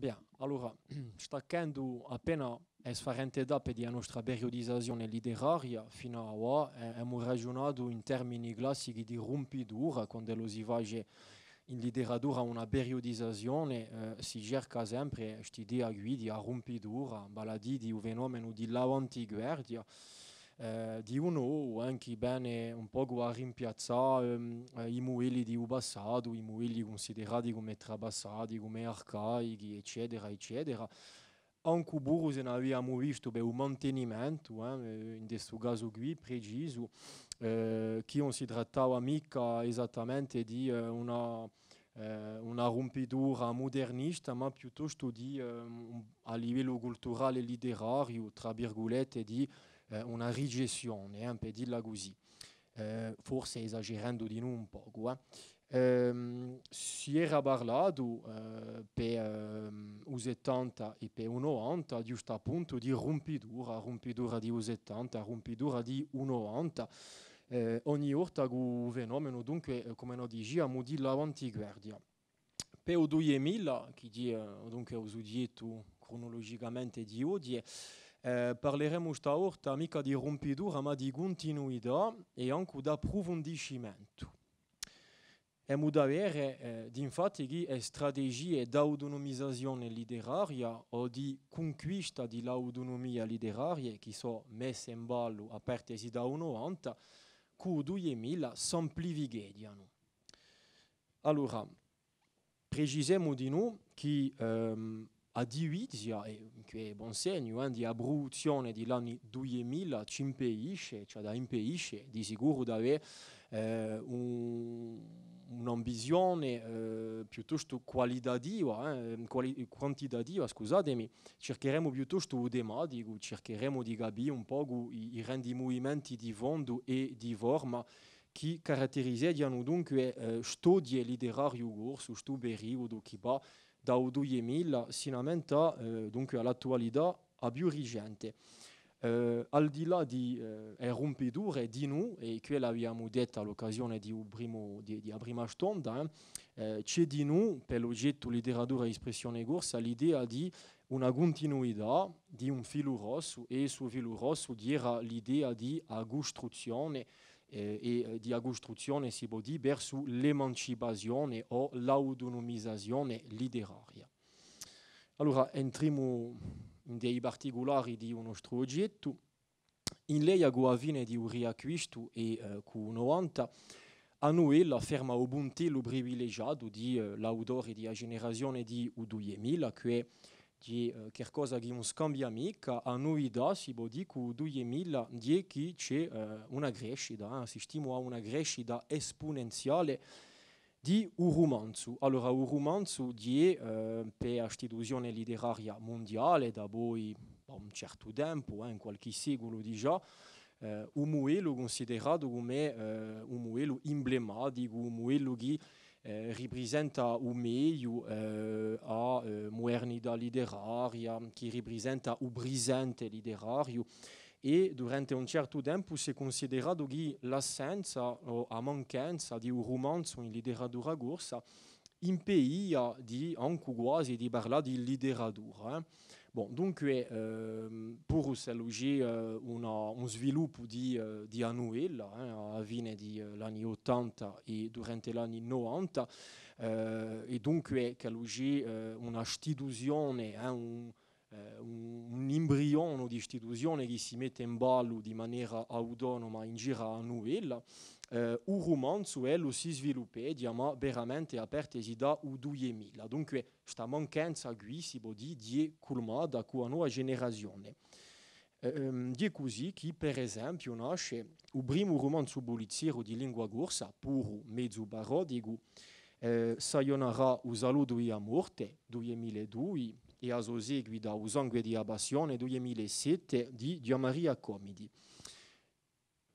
Bien, allora, staccando appena è sfarente per la nostra periodizzazione letteraria, fino a ora abbiamo ragionato in termini classici di rompidura, quando lo si va in letteratura una periodizzazione, eh, si cerca sempre questa idea di rompidura, baladi di un fenomeno di l'avanti-guerra, eh, di uno anche bene un po' a rimpiazzare ehm, i mueli di passato, i mueli considerati come trapassati, come arcaici, eccetera, eccetera. Anche burro se ne abbiamo visto per un mantenimento, eh, in questo caso qui preciso, eh, che non si trattava mica esattamente di eh, una, eh, una rompitura modernista, ma piuttosto di, eh, a livello culturale e letterario, tra virgolette, di eh, una rigezione, eh, per dirla così, eh, forse esagerando di un poco. Eh. Um, si era parlato uh, per um, ehm, 70 e per 90 giusto appunto di rompidura, rompidura di 70, rompidura di 90. Eh, ogni volta che un fenomeno, dunque, come noi diciamo, di l'avanti-guerra. Per il 2000, che è dunque usato cronologicamente di oggi, eh, parleremo stavolta mica di rompidura, ma di continuità e anche di approfondimento. Abbiamo da avere, eh, infatti, strategie di autonomizzazione letteraria o di conquista dell'autonomia letteraria che sono messe in ballo a partire da 90 che 2000 semplificano. Allora, precisiamo di noi che ehm, a Divizia, che è buon segno, eh, di abruzione degli anni 2000 ci impedisce, cioè da impedisce di sicuro di avere eh, un, un'ambizione eh, piuttosto qualitativa, eh, quali, quantitativa, scusatemi, cercheremo piuttosto tematico, cercheremo di capire un po' i, i rendi movimenti di fondo e di forma. Che caratterizzano dunque eh, studi letterario corso, questo periodo che va dal 2000 sino eh, dunque all'attualità a più recente. Eh, al di là di eh, rompidure di noi, e che l'abbiamo detto all'occasione di, primo, di, di prima stonda, eh, c'è di noi, per l'oggetto letteratura e espressione corsa, l'idea di una continuità di un filo rosso e sul filo rosso era l'idea di costruzione eh, e eh, di costruzione si può dire verso l'emancipazione o l'autonomizzazione letteraria. Allora entriamo in dei particolari di un nostro oggetto. In lei a fine di un e eh, con 90 a noi la ferma Ubuntu privilegiato di eh, l'autore di generazione di 2000 che è di uh, qualcosa che non scambia mica, a noi da si può dire che nel 2010 c'è uh, una crescita, eh? assistiamo a una crescita esponenziale di un romanzo. Allora, un romanzo di uh, per l'istituzione letteraria mondiale, da poi da un certo tempo, eh, in qualche secolo già, uh, un modello considerato come uh, un modello emblematico, un modello che eh, rappresenta o meglio eh, a eh, modernità letteraria, che rappresenta il presente letterario e durante un certo tempo si è considerato che l'assenza o la mancanza di un romanzo in letteratura corsa impedia di anche quasi di parlare di letteratura. Eh. Bon, dunque, eh, pur se un sviluppo di, uh, di annuella eh, a fine degli uh, anni 80 e durante gli anni 90, eh, e dunque che uh, una istituzione, eh, un, un, embrione di che si mette in ballo di maniera autonoma in giro annuella, eh, un romanzo ello si sviluppa ma veramente aperto da u 2000. Dunque, questa mancanza qui si può dire di colmata con la nuova generazione. Eh, di così che, per esempio, nasce il primo romanzo poliziero di lingua corsa, puro mezzo parodico, eh, Sayonara o saludo e a morte, 2002, e a seguita o sangue di abbassione, 2007, di Gianmaria Comidi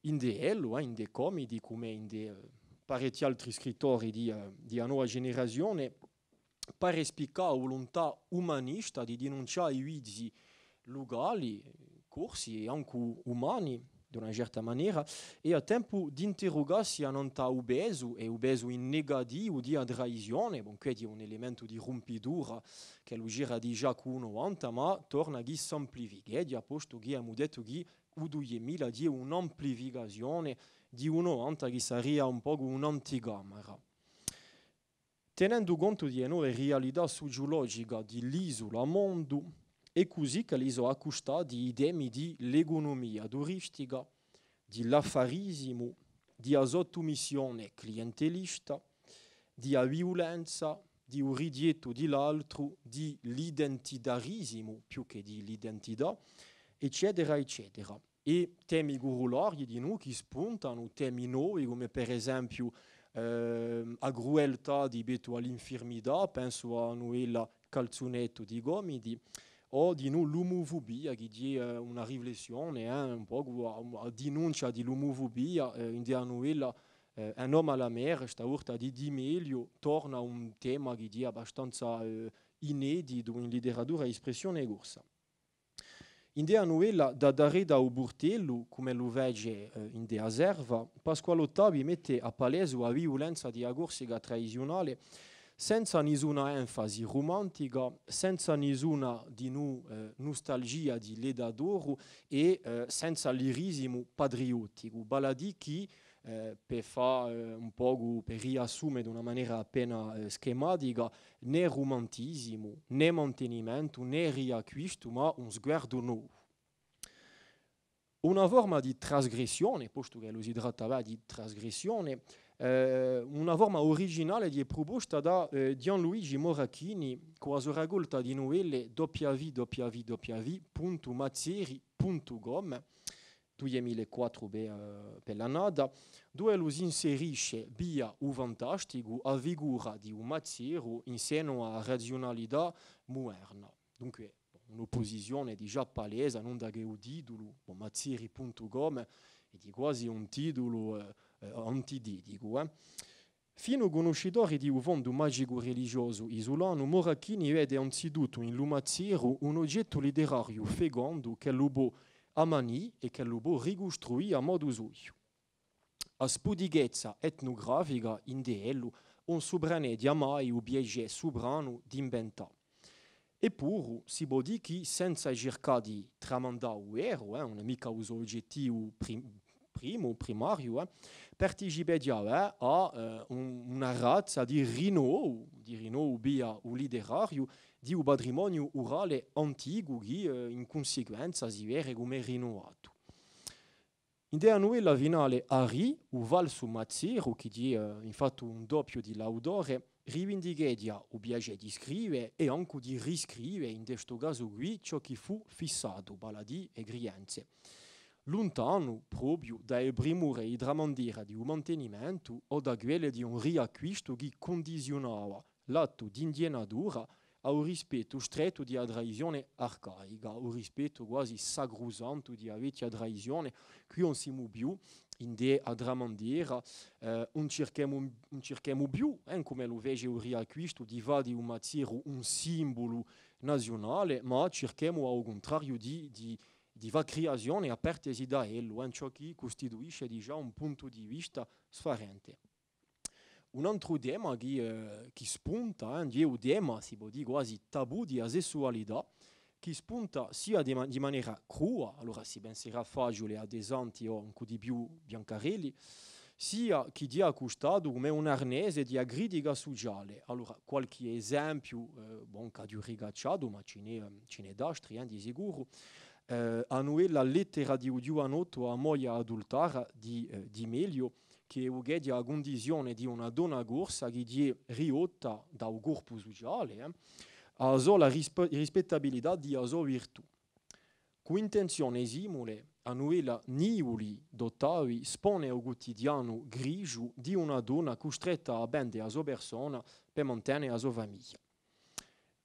in de eh, in de comedi come in de uh, parecchi altri scrittori di, uh, di nuova generazione, pare spiccare volontà umanista di denunciare i vizi legali, corsi e anche umani di una certa maniera, e a tempo di interrogarsi a non ta ubeso, e ubeso in negativo di adraisione, bon, che è un elemento di rompidura che lo gira di già con 90, ma torna a semplificare, di posto che abbiamo detto che u 2000 di un'amplificazione di 1,90 che sarebbe un po' un'antigamera. Tenendo conto di nuove realtà sociologiche dell'isola mondo, è così che l'isola accusta di idee di l'economia turistica, di l'affarismo, di sottomissione clientelista, di violenza, di un ridietto di l'altro, di l'identitarismo più che di l'identità, eccetera, eccetera. E temi gurulari di noi che spuntano, temi nuovi come per esempio eh, a crueltà di beto all'infermità, penso a noi il calzonetto di gomiti, o di noi l'umofobia, che è una riflessione, eh, un po' a denuncia di l'umofobia, eh, in noi eh, un uomo alla mer, stavolta di Di Meglio, torna un tema che è abbastanza eh, inedito in letteratura e espressione corsa. In dea novella da Dareda o Burtello, come lo vede eh, in dea serva, Pasquale Ottavi mette a palese la violenza di agorsiga tradizionale senza nessuna enfasi romantica, senza nessuna di nu, eh, nostalgia di Leda d'Oro e eh, senza lirismo patriottico. Baladi che eh, per fare eh, un po' per riassumere in una maniera appena eh, schematica, né romantismo, né mantenimento, né riacquisto, ma un sguardo nuovo. Una forma di trasgressione, posto che lo si trattava di trasgressione, eh, una forma originale di proposta da eh, Gianluigi Moracchini, con la raccolta di novelle www.mazzieri.com 2004 be, uh, per la nada, dove lo si inserisce via un fantastico a figura di un mazziero in seno a razionalità moderna. Dunque, un'opposizione di già palese, non da che un titolo, mazzieri.com, è di quasi un titolo eh, eh, antididico. Eh. Fino conoscitori di un fondo magico religioso isolano, Moracchini vede anzitutto in Lumazziero un oggetto letterario fecondo che lo può amani e può ricostruire a modo suo. A spudighezza etnografica in deello un sobrane di amai o biege sobrano di inventare. Eppure si può dire che senza cercare di tramandare un eh, non un oggettivo prim primo, primario, eh, partecipa a eh, una razza di rino, di rino ubia o letterario, di un patrimonio orale antico che eh, in conseguenza si vede come rinnovato. In dea novella finale Ari, o valso mazzero, che è eh, infatti un doppio di laudore, rivendica o piacere di scrivere e anche di riscrivere, in questo caso qui, ciò che fu fissato, baladi e grienze. Lontano proprio dai primure e dramandira di un mantenimento o da quelle di un riacquisto che condizionava l'atto di indienatura ao rispetto stretto di tradizione arcaica, ao rispetto quasi sacrosanto di vecchia tradizione, qui non siamo più in de adramandiera, eh, un cerchiamo, un cerchiamo più, eh, come lo vege il riacquisto di di un mazziero un simbolo nazionale, ma cerchiamo al contrario di, di, di va creazione aperta da ello, in ciò che costituisce già un punto di vista sfarente un altro tema che, eh, che spunta, eh, un tema, si può dire quasi tabù di sessualità, che spunta sia di, di maniera crua, allora si penserà facile ad esempio o un po' di più biancarelli, sia che dia accustato come un arnese di agridica sociale. Allora, qualche esempio, eh, bon, di rigacciato, ma ce n'è, ce n'è d'altri, eh, di sicuro, eh, a noi la lettera di Udiuanotto a moglie adultara di, eh, di Melio, che ugedi a condizione di una donna gorsa che è riotta dal corpo sociale, eh, a la rispe rispettabilità di sua virtù. Con intenzione esimule, a noi la niuli dottavi spone al quotidiano grigio di una donna costretta a bende a sua persona per mantenere la sua famiglia.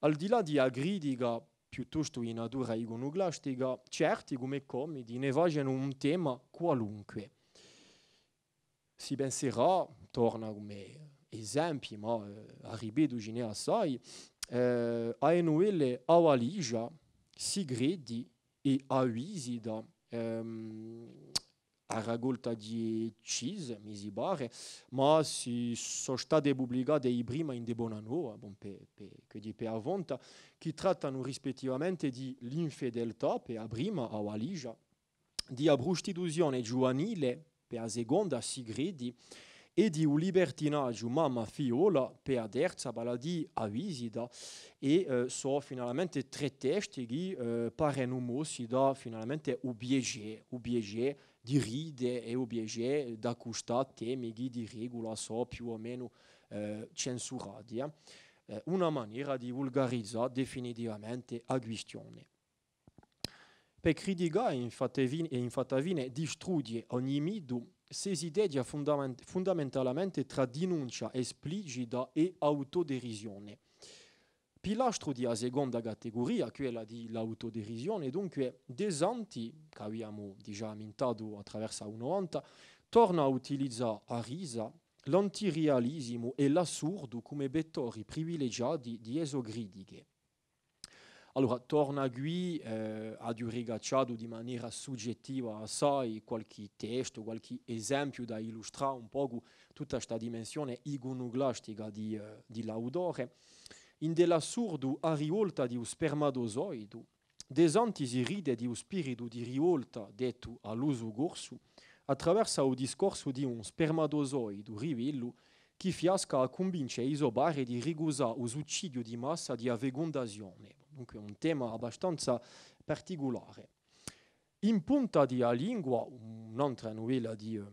Al di là di agridica piuttosto in natura iconoclastica, certi come comedi ne vogliono un tema qualunque si penserà, torna come esempi, ma eh, arrivedo ce assai, eh, a Enoele Awalija, Sigredi e Awisida, ehm, a ragolta di CIS, misi bare, ma si sono state pubblicate i prima in De bon, pe, pe, che di pe avonta, che trattano rispettivamente di l'infedeltà, per a prima, a Waligia, di a prostituzione giovanile, per a seconda, Sigredi, e di un libertinaggio mamma fiola per a terza baladi a visita e eh, so finalmente tre testi che eh, paiono mossi da finalmente obiege, obiege di ride e obiege da questa temi di regola so più o meno eh, censurati. Eh? una maniera di vulgarizzare definitivamente la questione. Per criticare infatti, distruggere ogni mito si idee fundament- fondamentalmente tra denuncia esplicita e autoderisione. Pilastro di seconda categoria, quella dell'autoderisione, dunque Desanti, che abbiamo già mintato attraverso un 90, torna a utilizzare a risa l'antirealismo e l'assurdo come vettori privilegiati di esogritiche. Allora, torna qui eh, ad irrigacciato di maniera soggettiva assai qualche testo, qualche esempio da illustrare un po' tutta questa dimensione iconoclastica di, uh, di l'audore. In dell'assurdo a rivolta di un spermatozoide, desanti si ride di un spirito di rivolta detto all'uso corso, attraverso il discorso di un spermatozoide rivello che fiasca a convincere isobare di rigusare l'uccidio di massa di avegondazione dunque un tema abbastanza particolare. In punta di A Lingua, un'altra novella di, uh,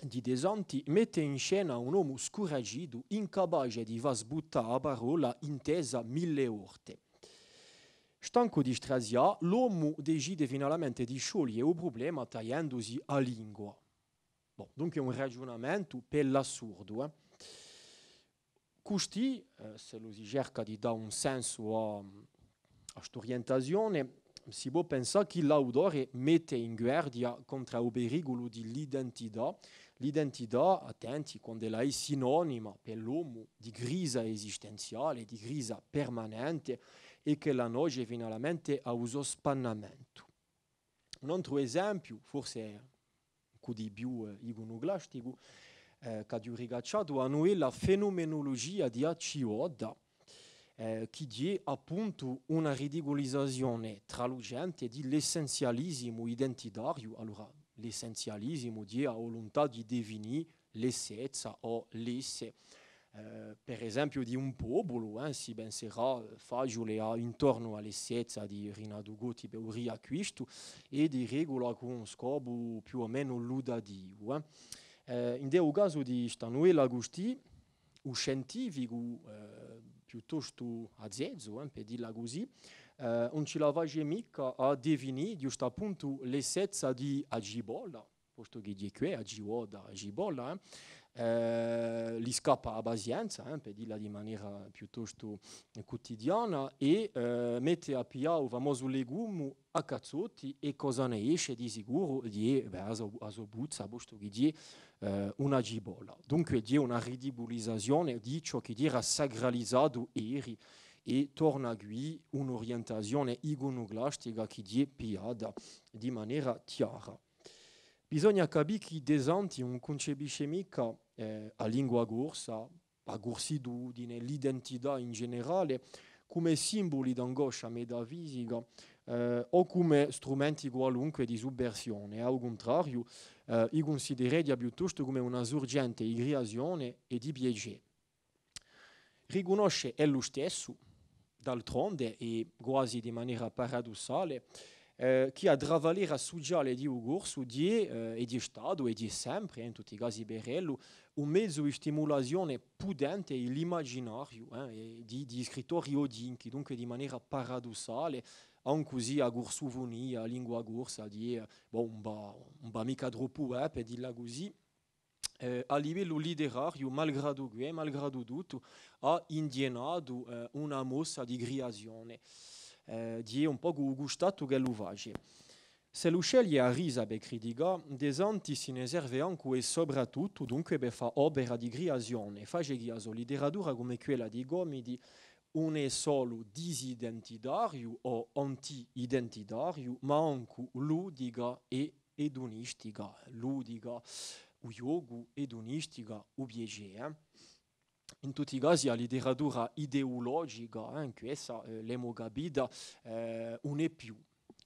di Desanti, mette in scena un uomo scoraggito, incapace di far sbuttare a parola intesa mille volte. Stanco di straziare, l'uomo decide finalmente di sciogliere il problema tagliandosi a lingua. Bon, dunque un ragionamento per l'assurdo. Eh? Questi, eh, se lo si cerca di dare un senso a, questa orientazione, si può pensare che l'autore mette in guardia contro il pericolo dell'identità. L'identità, attenti, quando è sinonima per l'uomo di grisa esistenziale, di grisa permanente e che la noce finalmente ha uso spannamento. Un altro esempio, forse un po' di più eh, iconoclastico, eh, rigacciato a noi la fenomenologia di Acioda, eh, che dia appunto una ridicolizzazione tralucente dell'essenzialismo identitario. Allora, l'essenzialismo dia la volontà di definire l'essenza o l'esse. Eh, per esempio di un popolo, eh, si penserà facile intorno all'essenza di Rinato Gotti per riacquisto e di regola con un scopo più o meno ludativo. Eh. Eh, in del caso di Stanuele Agusti, un scientifico eh, piuttosto azzezzo, eh, per dirla così, eh, non ci lavaggio mica a definire giusto appunto l'essenza di Agibola, posto che di qui Agioda, Agibola, eh, eh, gli scappa abbastanza, eh, per dirla di maniera piuttosto quotidiana, e eh, mette a piare il famoso legume a cazzotti e cosa ne esce di sicuro? Di, a so, a so buzza, posto che di eh, una gibola. Dunque di una ridibolizzazione di ciò che era sacralizzato ieri e torna qui un'orientazione iconoclastica che è piada di maniera chiara. Bisogna capire che Desanti non concepisce mica eh, a lingua gorsa, a gorsidudine, l'identità in generale, come simboli d'angoscia metafisica eh, o come strumenti qualunque di subversione. Al contrario, eh, io considererei piuttosto come una sorgente di creazione e di piacere. Riconosce è lo stesso, d'altronde e quasi di maniera paradossale, eh, che a travaliera sociale di Ugursu di, eh, e di Stato e di sempre, in tutti i casi Berello, un mezzo di stimolazione pudente e l'immaginario di scrittori odinchi, dunque di maniera paradossale, anche così a Gursuvoni, a bon, mica a livello malgrado malgrado tutto, ha indienato eh, una mossa eh, di un po' che lo face. Se lo sceglie a risa per critica, Desanti se ne serve anche e soprattutto dunque per fare opera di creazione, face la letteratura come quella di Gomidi non è solo disidentitario o anti-identitario, ma anche ludica e edonistica, ludica, o jogo edonistica, o biegea. In tutti i casi la letteratura ideologica, eh, questa eh, l'emogabida, eh, non è più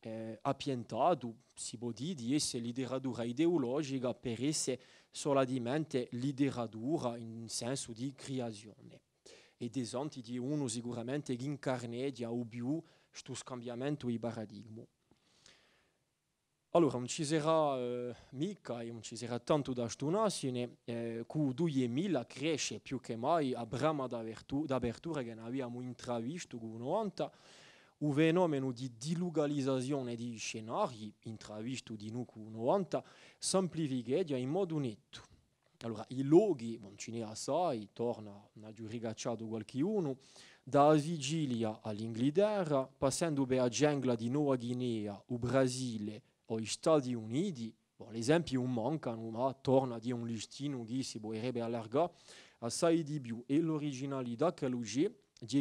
eh, appientato, si può dire, di essere letteratura ideologica per essere solamente letteratura in senso di creazione. E esempio di uno sicuramente che incarna o più questo cambiamento di paradigma. Allora, non ci sarà eh, mica e non ci sarà tanto da studiare, eh, con 2000 cresce più che mai a brama d'apertura che abbiamo intravisto con 90 il fenomeno di dilugalizzazione di scenari, intravisto di noi con 90, semplifica in modo netto. Allora, i loghi, non ce ne assai, torna a rigacciato qualcuno, da Vigilia all'Inghilterra, passando per la giungla di Nuova Guinea, o Brasile gli Stati Uniti, bon, gli esempi non mancano, ma torna di un listino che si potrebbe allargare assai di più. E l'originalità che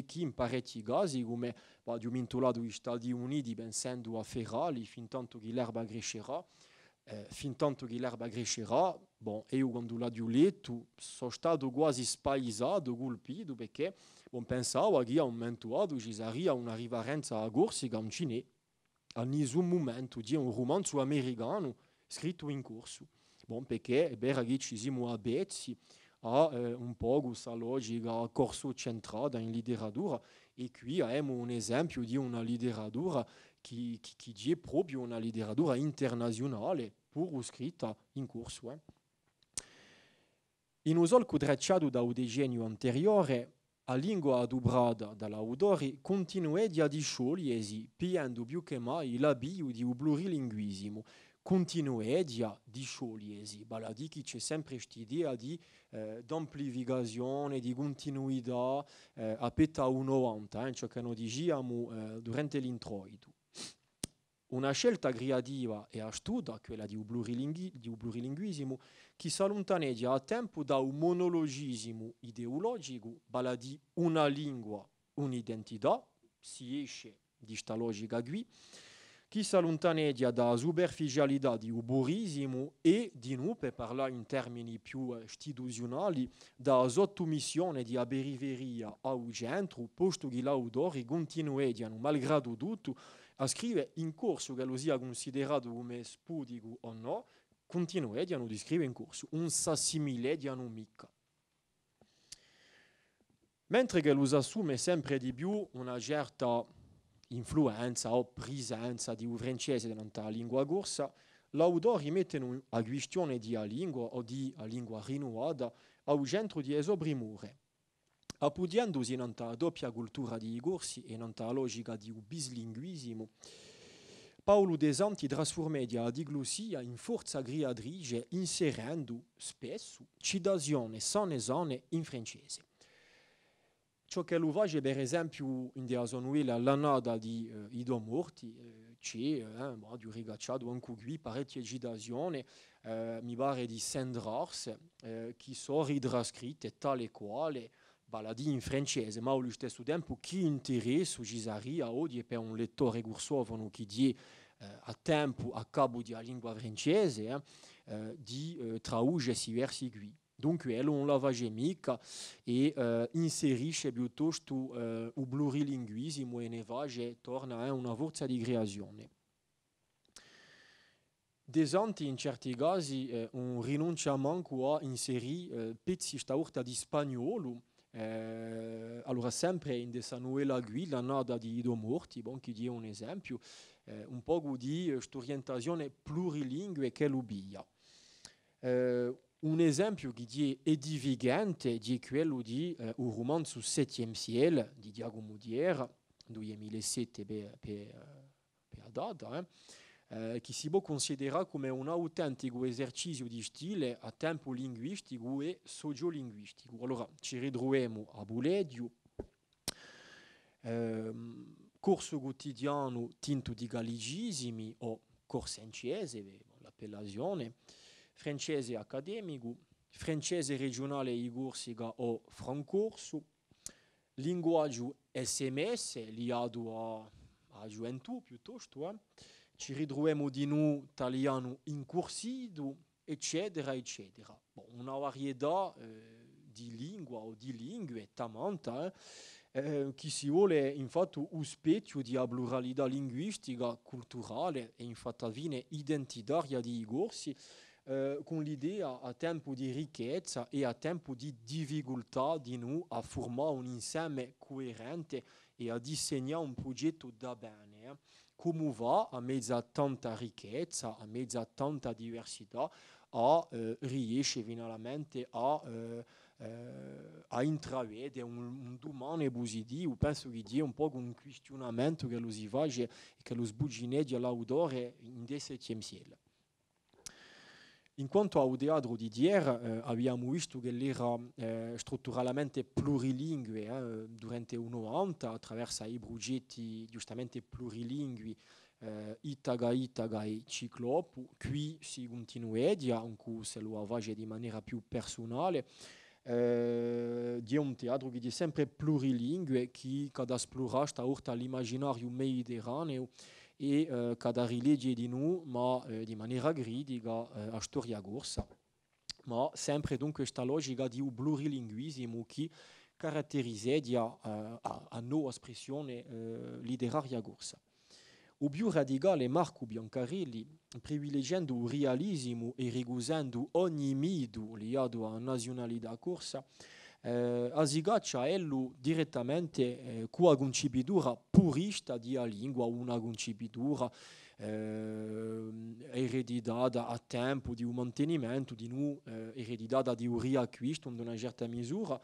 chi in parecchi casi, come bah, di un lato gli Stati Uniti, pensando a Ferrari, fin tanto che l'erba crescerà, eh, fin tanto che l'erba crescerà, bon, io quando l'ho letto sono stato quasi spaesato, colpito, perché bon, pensavo che a un momento ci sarebbe una rivarenza a un cinese, a nessun momento di un romanzo americano scritto in corso. Bon, perché è vero che ci siamo abituati a eh, un po' questa logica corso centrata in letteratura e qui abbiamo un esempio di una letteratura che, che, che è proprio una letteratura internazionale pur scritta in corso. Eh. In un solco tracciato da un decennio anteriore, a lingua adubrada dall'audori continuedia di sciogliesi, piendo più che mai l'abio di un plurilinguismo, continuedia di sciogliesi, baladi che c'è sempre questa idea di eh, amplificazione, di continuità, eh, a peta 90, eh, ciò che noi diciamo eh, durante l'introito. Una scelta creativa e astuta, quella di un plurilinguismo, che si allontaneggia a tempo da un monologismo ideologico, vale di una lingua, un'identità, si esce di questa logica qui, che si allontaneggia da superficialità di uborismo e, di nuovo, per parlare in termini più istituzionali, da sottomissione di aberiveria al centro, posto che l'audori continuano, malgrado tutto, a scrivere in corso che lo sia considerato come spudico o no, continuano a scrivere in corso, non si assimilano mica. Mentre che lo assume sempre di più una certa influenza o presenza di un francese nella lingua corsa, l'autore mette a questione di a lingua o di a lingua rinnovata al centro di esobrimore appoggiandosi nella doppia cultura di corsi e nella logica di un bislinguismo, Paolo De Santi trasforma la diglossia in forza griadrice inserendo spesso citazioni sanesane in francese. Ciò che lo fa, per esempio, in della zonuela l'annata di uh, Ido Morti, uh, c'è eh, bah, di rigacciato anche qui parecchie citazioni, uh, mi pare di Sandrars, uh, che sono ritrascritte tale quale baladi in francese, ma allo stesso tempo chi interessa oggi per un lettore che di eh, a tempo a lingua francese eh, eh, eh, versi qui. Dunque, non la fa mica e eh, inserisce piuttosto eh, il e ne va torna a una forza di creazione. Desanti in certi casi eh, un rinunciamento a inserire eh, pezzi eh, allora, sempre in questa nuova guida nata di Ido Morti, bon, che dia un esempio, eh, un po' di questa orientazione plurilingue che l'ubia. Eh, un esempio che dia edificante di quello di uh, un romanzo Septième Ciel di Diago Mudiera, 2007 per, per data, eh? Eh, che si può considerare come un autentico esercizio di stile a tempo linguistico e sociolinguistico. Allora ci ritroviamo a Buledio, ehm, corso quotidiano tinto di gallicismi o corsenciese, l'appellazione, francese accademico, francese regionale di Corsica o francorso, linguaggio SMS liato a, a gioventù piuttosto, eh? Ci ritroviamo di noi italiano incursido, eccetera, eccetera. Bon, una varietà eh, di lingua o di lingue, tamanta, eh, eh, che si vuole infatti un specchio di pluralità linguistica, culturale e infatti viene identitaria di corsi, eh, con l'idea a tempo di ricchezza e a tempo di difficoltà di noi a formare un insieme coerente e a disegnare un progetto da bene. Eh. Come va a mezzo a tanta ricchezza, a mezzo a tanta diversità, a eh, riesce finalmente a, eh, eh, a intravedere un, un domani positivo. Penso che sia un po' un questionamento che lo si fa e che lo sbugineggia l'autore in XVII secolo. In quanto ao teatro di ieri, eh, abbiamo visto che era eh, strutturalmente plurilingue eh, durante i 90 attraverso i progetti giustamente plurilingui eh, Itaga Itaga e Ciclopo. Qui si continua, anche se lo avvage di maniera più personale, eh, di un teatro che è sempre plurilingue, che cada esplora sta urta all'immaginario mediterraneo e eh, cada rilegge di noi, ma eh, di maniera gridica, eh, a storia corsa. Ma sempre dunque questa logica di plurilinguismo che caratterizza eh, a, a, nuova espressione eh, letteraria corsa. O più radicale Marco Biancarilli, privilegiando il realismo e rigusando ogni mito legato alla nazionalità corsa, eh, asigaccia ello direttamente eh, con la concepitura purista di una lingua, una concepitura eh, ereditata a tempo di un mantenimento, di nu, eh, ereditata di un riacquisto in una certa misura.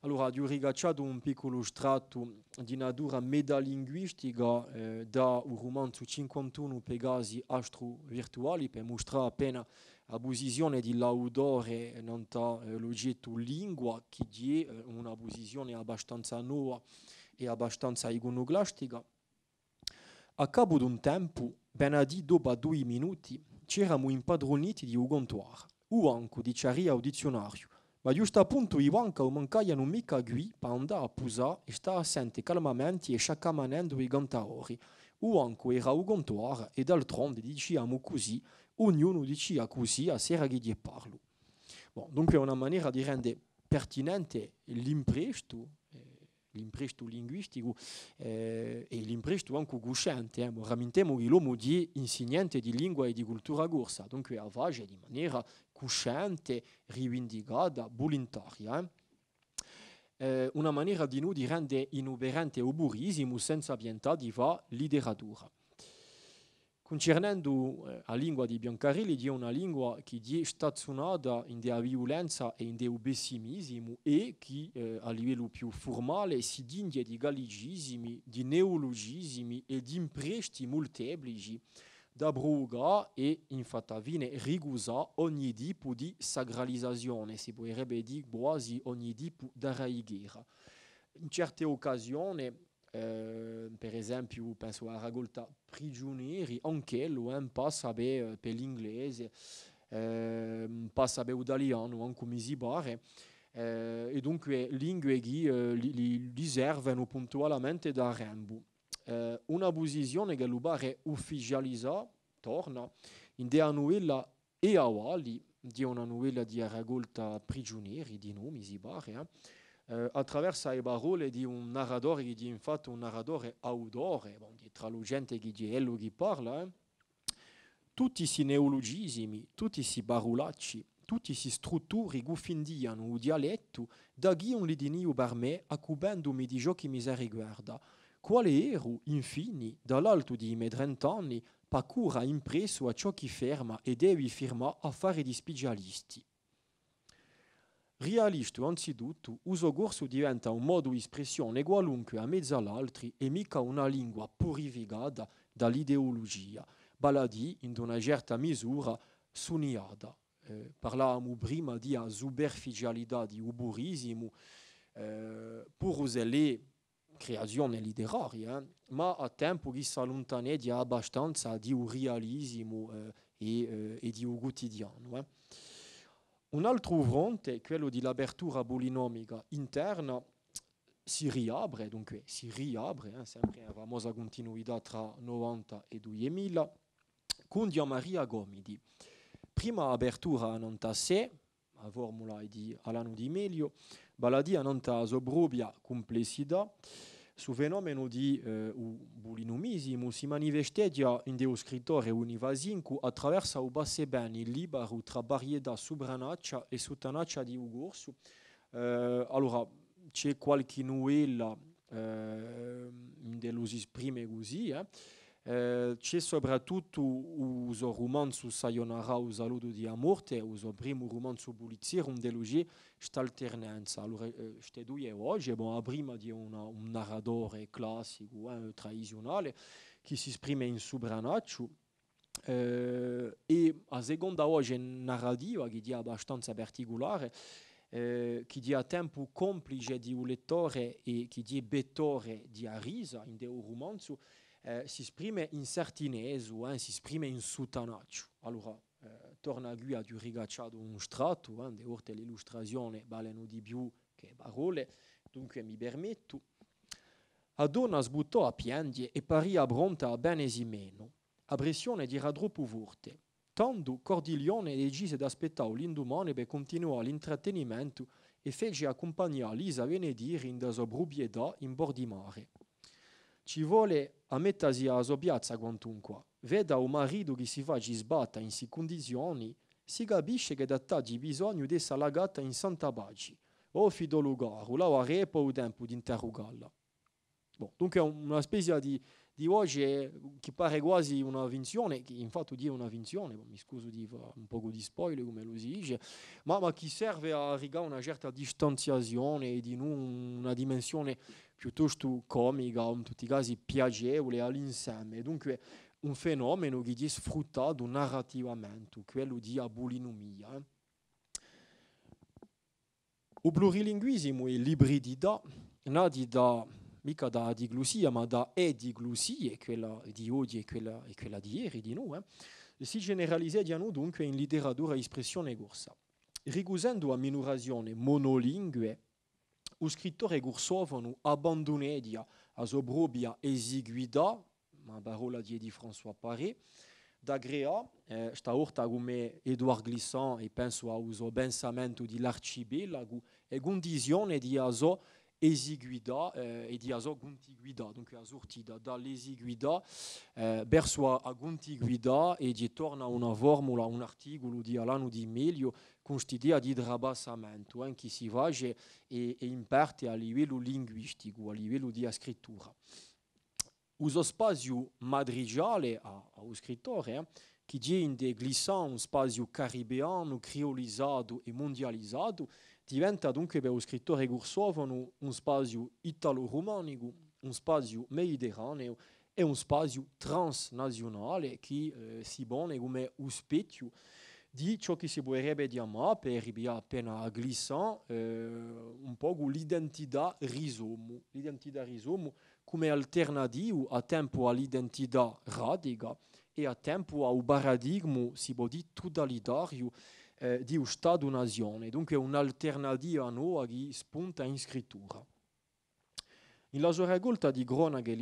Allora, di rigacciato un piccolo strato di natura metalinguistica eh, da un romanzo 51 Pegasi astro virtuali per mostrare appena la posizione di l'autore non eh, l'oggetto lingua che è eh, una posizione abbastanza nuova e abbastanza iconoclastica. A capo di un tempo, ben di dopo due minuti, c'eravamo impadroniti di comptoir. Uanco diceria al dizionario, ma giusto appunto Ivanka mancaiano mica gui per andare a posare e stare assente calmamente e sciaccamanendo i gantaori. Uanco era comptoir e d'altronde diciamo così ognuno diceva così a sera che gli parlo. Bon, dunque è una maniera di rendere pertinente l'impresto, eh, l'impresto linguistico eh, e l'impresto anche cosciente. Eh. Ramentiamo che l'uomo è insegnante di lingua e di cultura corsa, dunque avage di maniera cosciente, rivendicata, volontaria. Eh. Eh, una maniera di noi di rendere inuberante o burisimo senza pietà di fa letteratura. Concernendo eh, la lingua di Biancarilli, è una lingua che è stazionata in della violenza e in del pessimismo e che eh, a livello più formale si digne di gallicismi, di neologismi e di impresti molteplici da bruga e infatti viene rigusa ogni tipo di sacralizzazione, si potrebbe dire quasi ogni tipo di raighiera. In certe occasioni eh, per esempio penso alla raccolta prigionieri, anche lo un po' sape per l'inglese, eh, un po' sape l'italiano, anche pare, eh, e dunque lingue che eh, li, li, servono puntualmente da rembo. Eh, una posizione che lo pare ufficializzata, torna, in dea novella e awali, di una novella di raccolta prigionieri, di nomi si pare, eh, eh, attraverso le parole di un narratore che infatti un narratore autore, di traducente che è quello che parla, eh. tutti questi neologismi, tutti questi parolacci, tutte queste strutture che findiano il dialetto, da chi un lidinio per me, accubendomi di ciò che mi riguarda. Quale ero, infine, dall'alto di me 30 anni, pa cura impresso a ciò che ferma e devi firmare affari di specialisti. Realista anzitutto, uso corso diventa un modo di espressione qualunque a mezzo all'altro e mica una lingua purificata dall'ideologia, baladi in una certa misura suniata. Eh, parlavamo prima di superficialità di uburismo, eh, pur usare creazione letteraria, eh, ma a tempo che si allontana abbastanza di un realismo eh, e, eh, e, di un quotidiano. Un altro fronte, quello di l'apertura polinomica interna, si riapre, dunque si riapre, eh, sempre una famosa continuità tra 90 e 2000, con Gian Maria Gomidi. Prima apertura non ta sé, a formula di all'anno di meglio, baladia non ta sobrubia complessità, su fenomeno di eh, bulinumismo si manifestegia in deo scrittore univasincu attraverso o basse bene libero tra varietà subranaccia e sottanaccia di ugorsu. Eh, allora, c'è qualche novella eh, dello si esprime così, eh? Eh, c'è soprattutto un romanzo Sayonara o saluto di morte, il primo romanzo pulizia, un delogie sta alternanza. Allora, queste due oggi, bon, prima di una, un narratore classico, eh, tradizionale, che si esprime in subranaccio, eh, e a seconda oggi narrativa, che è abbastanza particolare, eh, che dia tempo complice di un lettore e che dia bettore di Arisa in un romanzo, eh, si esprime in sartinese o eh, si esprime in sutanaccio. Allora, eh, torna qui a du rigacciato un strato, eh, de orte l'illustrazione valeno di più che parole, dunque mi permetto. Adonna sbuttò a piangere e parì a bronta a benesimeno. A pressione di troppo forte. Tanto Cordiglione decise d'aspettare l'indomani per continuare l'intrattenimento e fece accompagnare Lisa Venedire in da sua proprietà in bordi mare. Ci vuole a mettersi a sua piazza quantunque. Veda un marito che si fa ci sbatta in queste condizioni, si capisce che da taggi bisogno di essere lagata in Santa Baci. O fido lugar, o la repa o tempo di interrogarla. Bon, dunque è una specie di, di oggi che pare quasi una vinzione, che infatti di una vinzione, mi scuso di un po' di spoiler come lo si dice, ma, ma che serve a rigare una certa distanziazione di non una dimensione piuttosto comica, in tutti i casi piacevole all'insieme. Dunque un fenomeno che è sfruttato narrativamente, quello di abulinomia. Il plurilinguismo e l'ibridità nati da, mica da diglussia, ma da ediglussia, quella di oggi e quella, e quella di ieri, di noi, eh, si generalizzano dunque in letteratura espressione corsa. Ricusando a minurazione monolingue, o scrittore Gursovanu abbandonedia a sua propria esiguità, ma parola di di François Paré, eh, sta orta Edouard Glissant e penso a uso pensamento di l'arcibelago e di aso esiguità eh, e aso contiguità, dunque a sortita dall'esiguità eh, a contiguità e di torna una formula, un articolo di all'anno di meglio constituita di rabassamento eh, che si va e, e in parte a livello linguistico, a livello di scrittura. Uso spazio madrigale ao scrittore, eh, che è glissant un spazio caribeano, criolizzato e mondializzato, diventa dunque per lo scrittore Gursovano un spazio italo-romanico, un spazio mediterraneo e un spazio transnazionale che eh, si pone come un specchio di ciò che si potrebbe chiamare, per arrivare appena glissant, eh, un po' l'identità risomo. L'identità risomo come alternativa a tempo all'identità radica e a tempo al paradigma, si può dire, totalitario eh, di Stato-nazione. Dunque un'alternativa nuova che spunta in scrittura. In la sua raccolta di cronache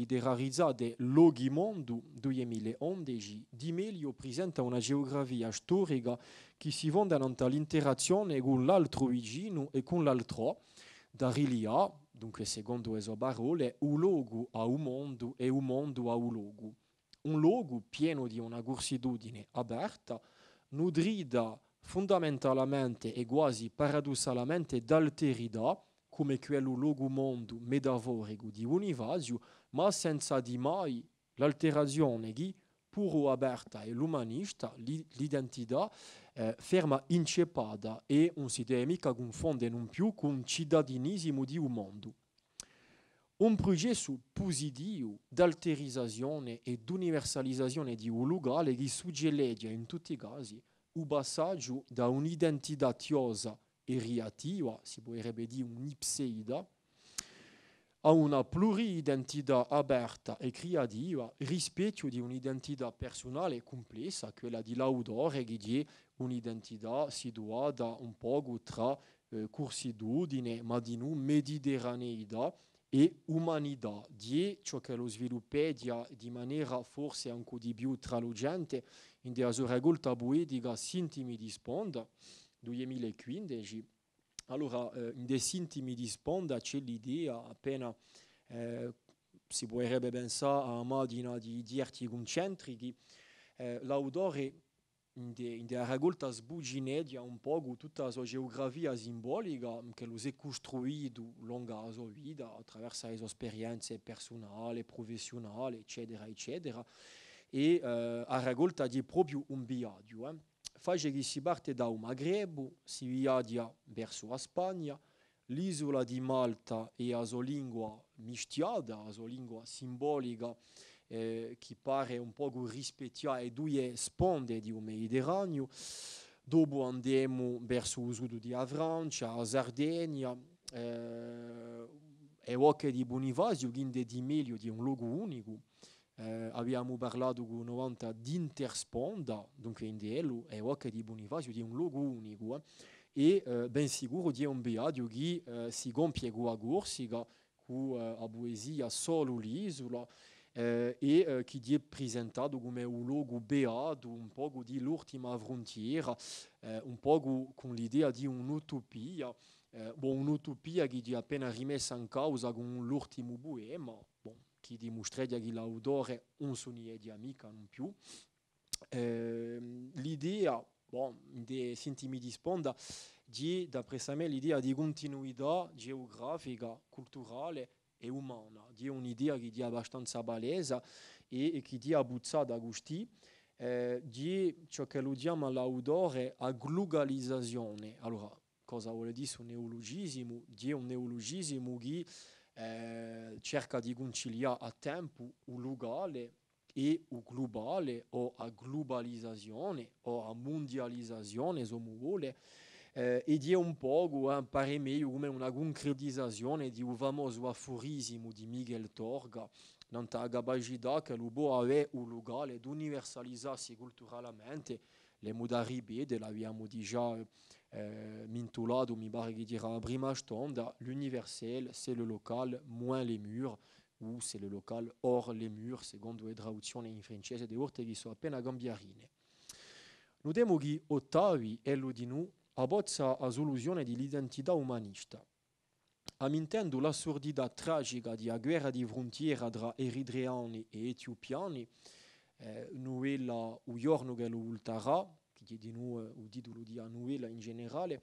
Loghi Mondo 2011, Di Meglio presenta una geografia storica che si fonda nell'interazione con l'altro vicino e con l'altro, da rilia, dunque secondo le sue parole, un luogo a un mondo e un mondo a un luogo. Un luogo pieno di una corsidudine aperta, nutrita fondamentalmente e quasi paradossalmente d'alterità, come quello luogo mondo metaforico di Univasio, ma senza di mai l'alterazione che, puro aperta e l'umanista, l'identità eh, ferma inceppata e non si deve mica confondere non più con cittadinismo di un mondo. Un progetto positivo d'alterizzazione e d'universalizzazione di un luogo che suggerisce in tutti i casi un passaggio da un'identità tiosa eriativa, si potrebbe dire un'ipseida, a una pluriidentità aperta e creativa rispetto di un'identità personale complessa, quella di l'autore che è un'identità situata un po' tra eh, corsidudine, ma di non mediterraneità e umanità, di ciò che lo sviluppa di maniera forse anche di più tralucente in della sua regolta poetica Sintimi di Sponda 2015. Allora, eh, in dei Sintimi di Sponda c'è l'idea appena eh, si potrebbe pensare a una di, di articoncentrici, eh, l'autore in, de, della raccolta sbuginedia un po' tutta la sua geografia simbolica che lo si è costruito lungo la sua vita attraverso le sue esperienze personali, professionali, eccetera, eccetera. E eh, a raccolta di proprio un viaggio. Eh. Face che si parte da Maghreb, si viaggia verso la Spagna, l'isola di Malta e la sua lingua mischiata, la sua lingua simbolica, eh, che pare un po' rispecchiare due sponde un Mediterraneo. Dopo andiamo verso il sud di Francia, la Sardegna, eh, e anche di Bonifazio, quindi di meglio di un luogo unico. Eh, abbiamo parlato con 90 di intersponda, dunque in Diello, e anche di Bonifazio di un luogo unico. Eh e eh, ben sicuro di un viaggio che eh, si compie con la Corsica, con eh, la poesia solo l'isola, eh, e eh, che è presentato come un luogo beato, un po' di l'ultima frontiera, eh, un po' con l'idea di un'utopia, eh, bon, un'utopia che è appena rimessa in causa con l'ultimo poema, che dimostra che l'autore non sono di amica non più. Eh, l'idea bon, de sintimi di sponda di, d'après me, l'idea di continuità geografica, culturale e umana, di un'idea che è abbastanza balesa e, e che è abbuzzata a gusti, eh, di ciò che lo chiama l'autore a globalizzazione. Allora, cosa vuole dire un neologismo? Di un neologismo che eh, cerca di conciliare a tempo un locale e o globale o a globalizzazione o a mondializzazione, se vuole, eh, e di un po' eh, pare meglio come una concretizzazione di un famoso aforismo di Miguel Torga, ta capacità che l'uomo aveva un locale di universalizzarsi culturalmente, le modalità l'abbiamo già eh, mintulato, mi pare che dirà la prima stonda, l'universel, c'est le local, moins les murs, ou c'est le local hors les murs, secondo le traduzioni in francese di orte che sono appena cambiarine. Notiamo che Ottavi e Ludinu abbozza la soluzione dell'identità umanista. Amintendo l'assurdità tragica di una guerra di frontiera tra eritreani e etiopiani, eh, novella il giorno che lo ultarà, che di noi il titolo di novella in generale,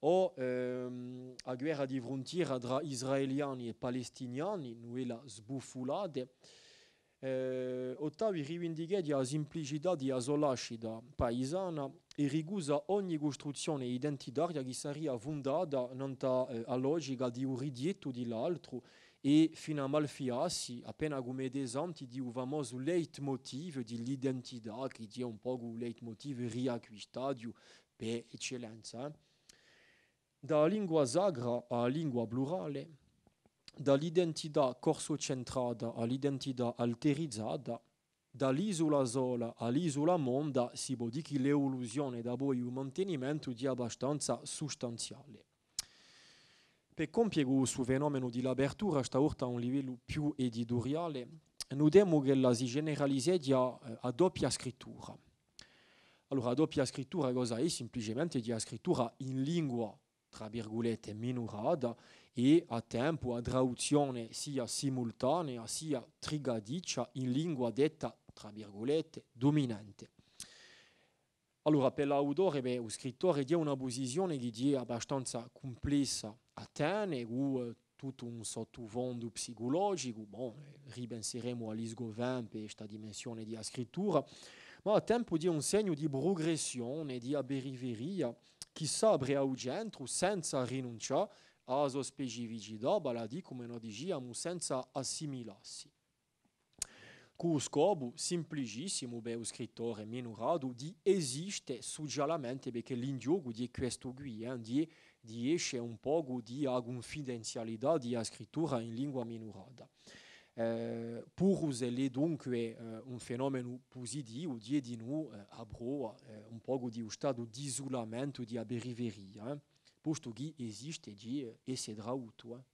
o ehm, a guerra di frontiera tra israeliani e palestiniani, quella sbuffolata, eh, Ottavi rivendica la semplicità di Asolashida paesana e rigusa ogni costruzione identitaria che sarebbe fondata nella eh, logica di un ridietto dell'altro e fino a malfiarsi, appena come esempio di un famoso leitmotiv dell'identità che è un po' un leitmotiv riacquistato per eccellenza. Dalla lingua sagra alla lingua plurale, dall'identità corso-centrata all'identità alterizzata, dall'isola sola all'isola monda, si può dire che l'evoluzione da poi un mantenimento di abbastanza sostanziale. Per compiere questo fenomeno di apertura, stavolta a un livello più editoriale, notiamo che la si generalizza eh, a doppia scrittura. Allora, a doppia scrittura cosa è? Semplicemente di scrittura in lingua tra virgolette, minorata e a tempo a traduzione sia simultanea sia trigadiccia in lingua detta, tra virgolette, dominante. Allora, per l'autore, beh, lo scrittore ha una posizione che è abbastanza complessa a tenere, con uh, tutto un sottofondo psicologico, bon, ripenseremo all'Isgovin per questa dimensione di scrittura, ma a tempo di un segno di progressione, di periferia, che sabre ao centro senza rinunciare alla sua specificità, baladi come noi diciamo, senza assimilarsi. Lo scopo semplicissimo per lo scrittore minorato di esistere socialmente perché l'indiogo di questo qui, eh, di, di esce un po' di confidenzialità di scrittura in lingua minorata. Eh, pour usare dunque eh, un fenomeno positivo di di noi eh, abro eh, un po' di stato di isolamento di periferia, eh, posto che esiste di eh, essere auto.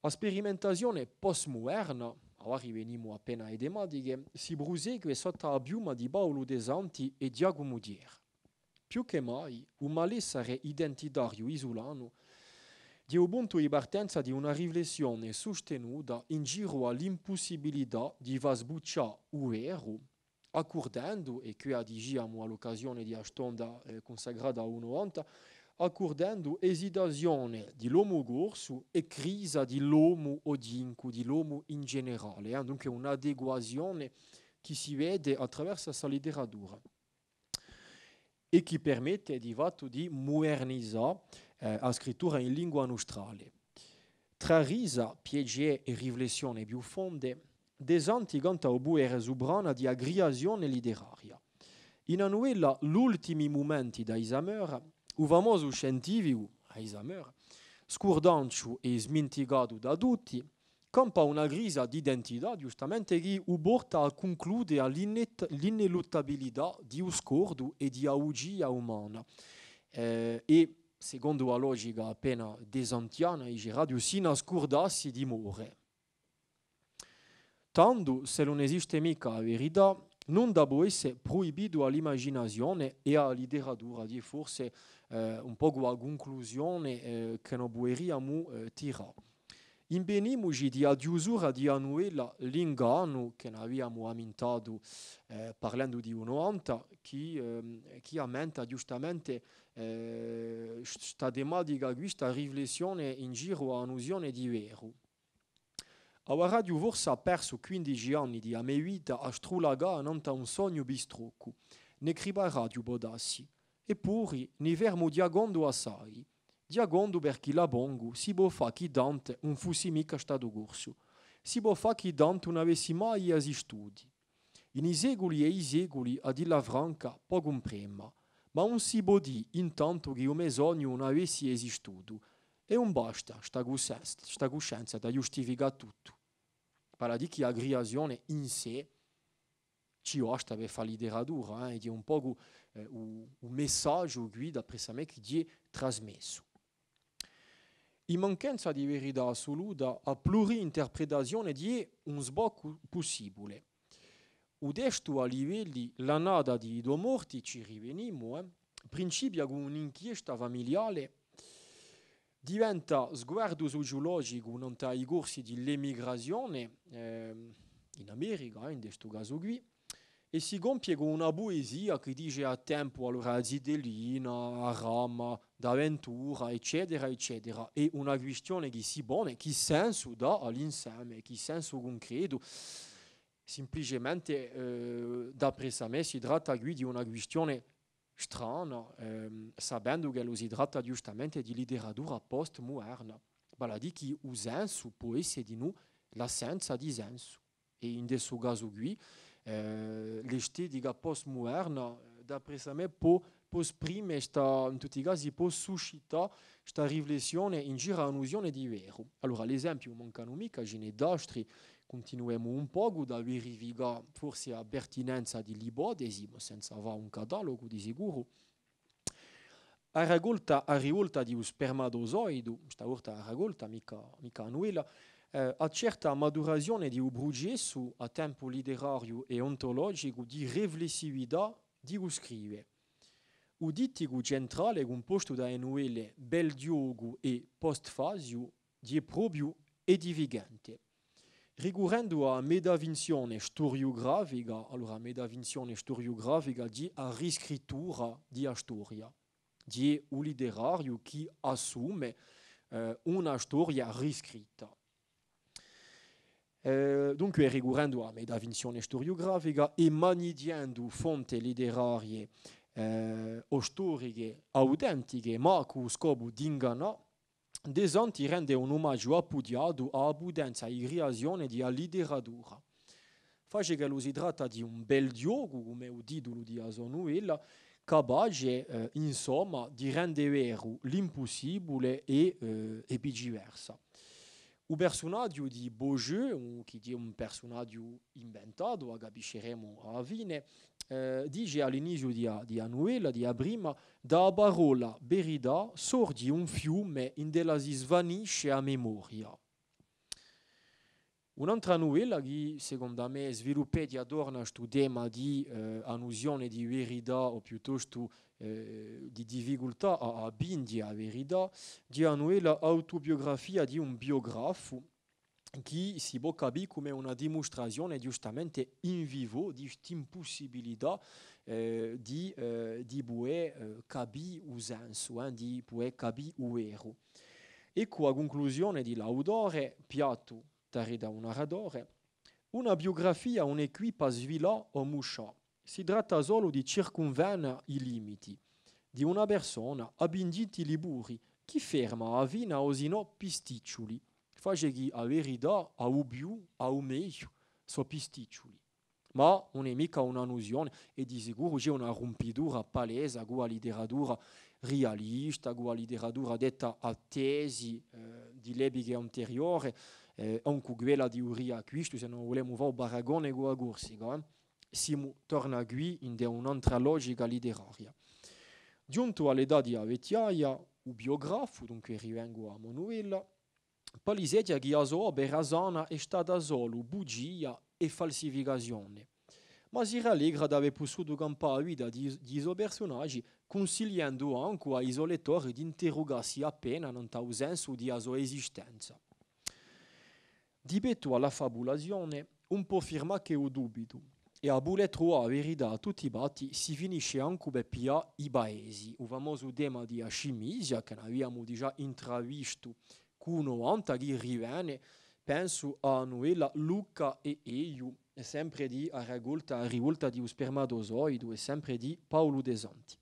La sperimentazione postmoderna, ora riveniamo appena ai tematiche, si prosegue sotto la piuma di Paolo De Santi e Giacomo Dier. Più che mai, un malessere identitario isolano di un punto di partenza di una riflessione sostenuta in giro all'impossibilità di far sbucciare vero, accordando, e qui diciamo all'occasione di una stonda eh, consacrata a una volta, accordando esitazione di l'uomo corso e crisi di l'uomo odinco, di l'uomo in generale, eh? dunque un'adeguazione che si vede attraverso questa letteratura e che permette di fatto di modernizzare eh, la scrittura in lingua nostrale. Tra risa, pieghe e riflessione più fonde, Desanti canta o buere subrana di aggregazione letteraria. In annuella l'ultimi momenti da Isamer, il famoso scientifico Isamer, scurdancio e smintigato da tutti, campa una grisa di identità giustamente che u porta a concludere l'ineluttabilità di un scordo e di augia umana. Eh, e secondo la logica appena desantiana, i radio si nascordassi di morire. Tanto se non esiste mica la verità, non debbo essere proibito all'immaginazione e alla letteratura di forse eh, un po' la conclusione eh, che noi vorremmo eh, tirare. Impenimoci di addiusura di annuella l'inganno che abbiamo ammintato eh, parlando di un'onta che, eh, che aumenta giustamente eh, questa tematica, questa riflessione in giro a un'usione di vero. La radio forse ha perso 15 anni di a mia vita a strulaga nanta un sogno bistrocco. Ne criba radio bodassi. Eppure, ne vermo diagondo assai. Diagondo perché la bongo si può fa chi Dante non fosse mica stato corso. Si può fa chi Dante non avessi mai esistudi. In i e i a dire la franca, poco comprema, ma non si può dire intanto che il mio sogno non avessi esistito. E non basta sta sta coscienza da giustificare tutto. Per dire che la in sé ci basta per fare letteratura, eh, è un po' eh, un, un messaggio qui, d'après me, che è trasmesso. In mancanza di verità assoluta, a plurinterpretazione di un sbocco possibile. O desto a livelli la di due morti ci rivenimo, eh? principia con un'inchiesta familiare, diventa sguardo sociologico non tra i corsi dell'emigrazione eh, in America, in questo caso qui, e si compie con una poesia che dice a tempo allora Zidelina, a Rama, d'avventura, eccetera, eccetera. E una questione che si pone, che senso dà all'insieme, che senso concreto. Semplicemente, eh, d'après me, si tratta qui di una questione strana, eh, sapendo che lo si tratta giustamente di letteratura postmoderna. Vale dire che il senso può essere di noi l'assenza di senso. E in questo caso qui, eh, l'estetica postmoderna, d'après me, può esprimere sta, in tutti i casi può suscitare questa riflessione in giro a un'usione di vero. Allora, l'esempio mancano mica, ce ne d'altri, continuiamo un po' da verificare forse la pertinenza di l'ipotesi, ma senza avere un catalogo di sicuro. A raccolta, a rivolta di un spermatozoide, stavolta a raccolta mica, mica annuella, a certa maturazione di un processo a tempo letterario e ontologico di riflessività di un scrivere. O dittico centrale composto da enuele bel diogo e postfasio di proprio edificante. Rigurendo a medavinzione storiografica, allora medavinzione storiografica di a riscrittura di a storia, di un letterario che assume eh, una storia riscritta. Eh, dunque, rigurando a medavinzione storiografica e manidiando fonti letterarie eh, o storiche autentiche, ma con scopo di ingannare, De Santi rende un omaggio appudiato all'abbondanza e creazione di letteratura. Face che lo si tratta di un bel gioco, come il titolo di Asonuella, capace, eh, insomma, di rendere vero l'impossibile e, eh, e viceversa. Il personaggio di Beaujeu, che è un personaggio inventato, capisceremo alla fine, eh, dice all'inizio di, di Anuela, di prima, da parola verità sorge un fiume in della si svanisce a memoria. Un'altra novella che secondo me sviluppa di adorna questo tema di eh, annusione di verità o piuttosto eh, di difficoltà a, a bindi a verità, di novella autobiografia di un biografo che si può capire come una dimostrazione giustamente in vivo di impossibilità eh, di, eh, di poter eh, capire il senso, eh, di poter capire il vero. Ecco la conclusione di l'autore, Piatto da un narratore, una biografia non è qui per svelare o musciare. Si tratta solo di circunvennere i limiti di una persona abbinditi liburi che ferma a vina o sino pisticcioli. Face che a verità, a ubiu, a un meglio, sono pisticcioli. Ma non è mica un'annusione e di sicuro c'è una rompidura palese con la letteratura realista, la letteratura detta a tesi eh, di lebighe anteriore, eh, anche quella di Uria questo, se non vogliamo fare paragone con la Corsica, eh? Siamo torna qui in un'altra logica letteraria. Giunto all'età di vecchiaia, il biografo, dunque rivengo a Manuela, palisedia che la sua opera sana è stata solo bugia e falsificazione. Ma si rallegra di aver potuto campare la vita di questi personaggi, consigliando anche ai suoi lettori di interrogarsi appena non ha senso di sua esistenza. Dibetu alla fabulazione, un po' firma che ho dubito, e a trovare la verità a tutti i batti si finisce anche per pia i paesi. Il famoso tema di Ascimisia, che abbiamo già intravisto con 90 che rivene, penso a Noella, Luca e Eiu, sempre di a rivolta, a rivolta di spermatozoide, e sempre di Paolo De Santi.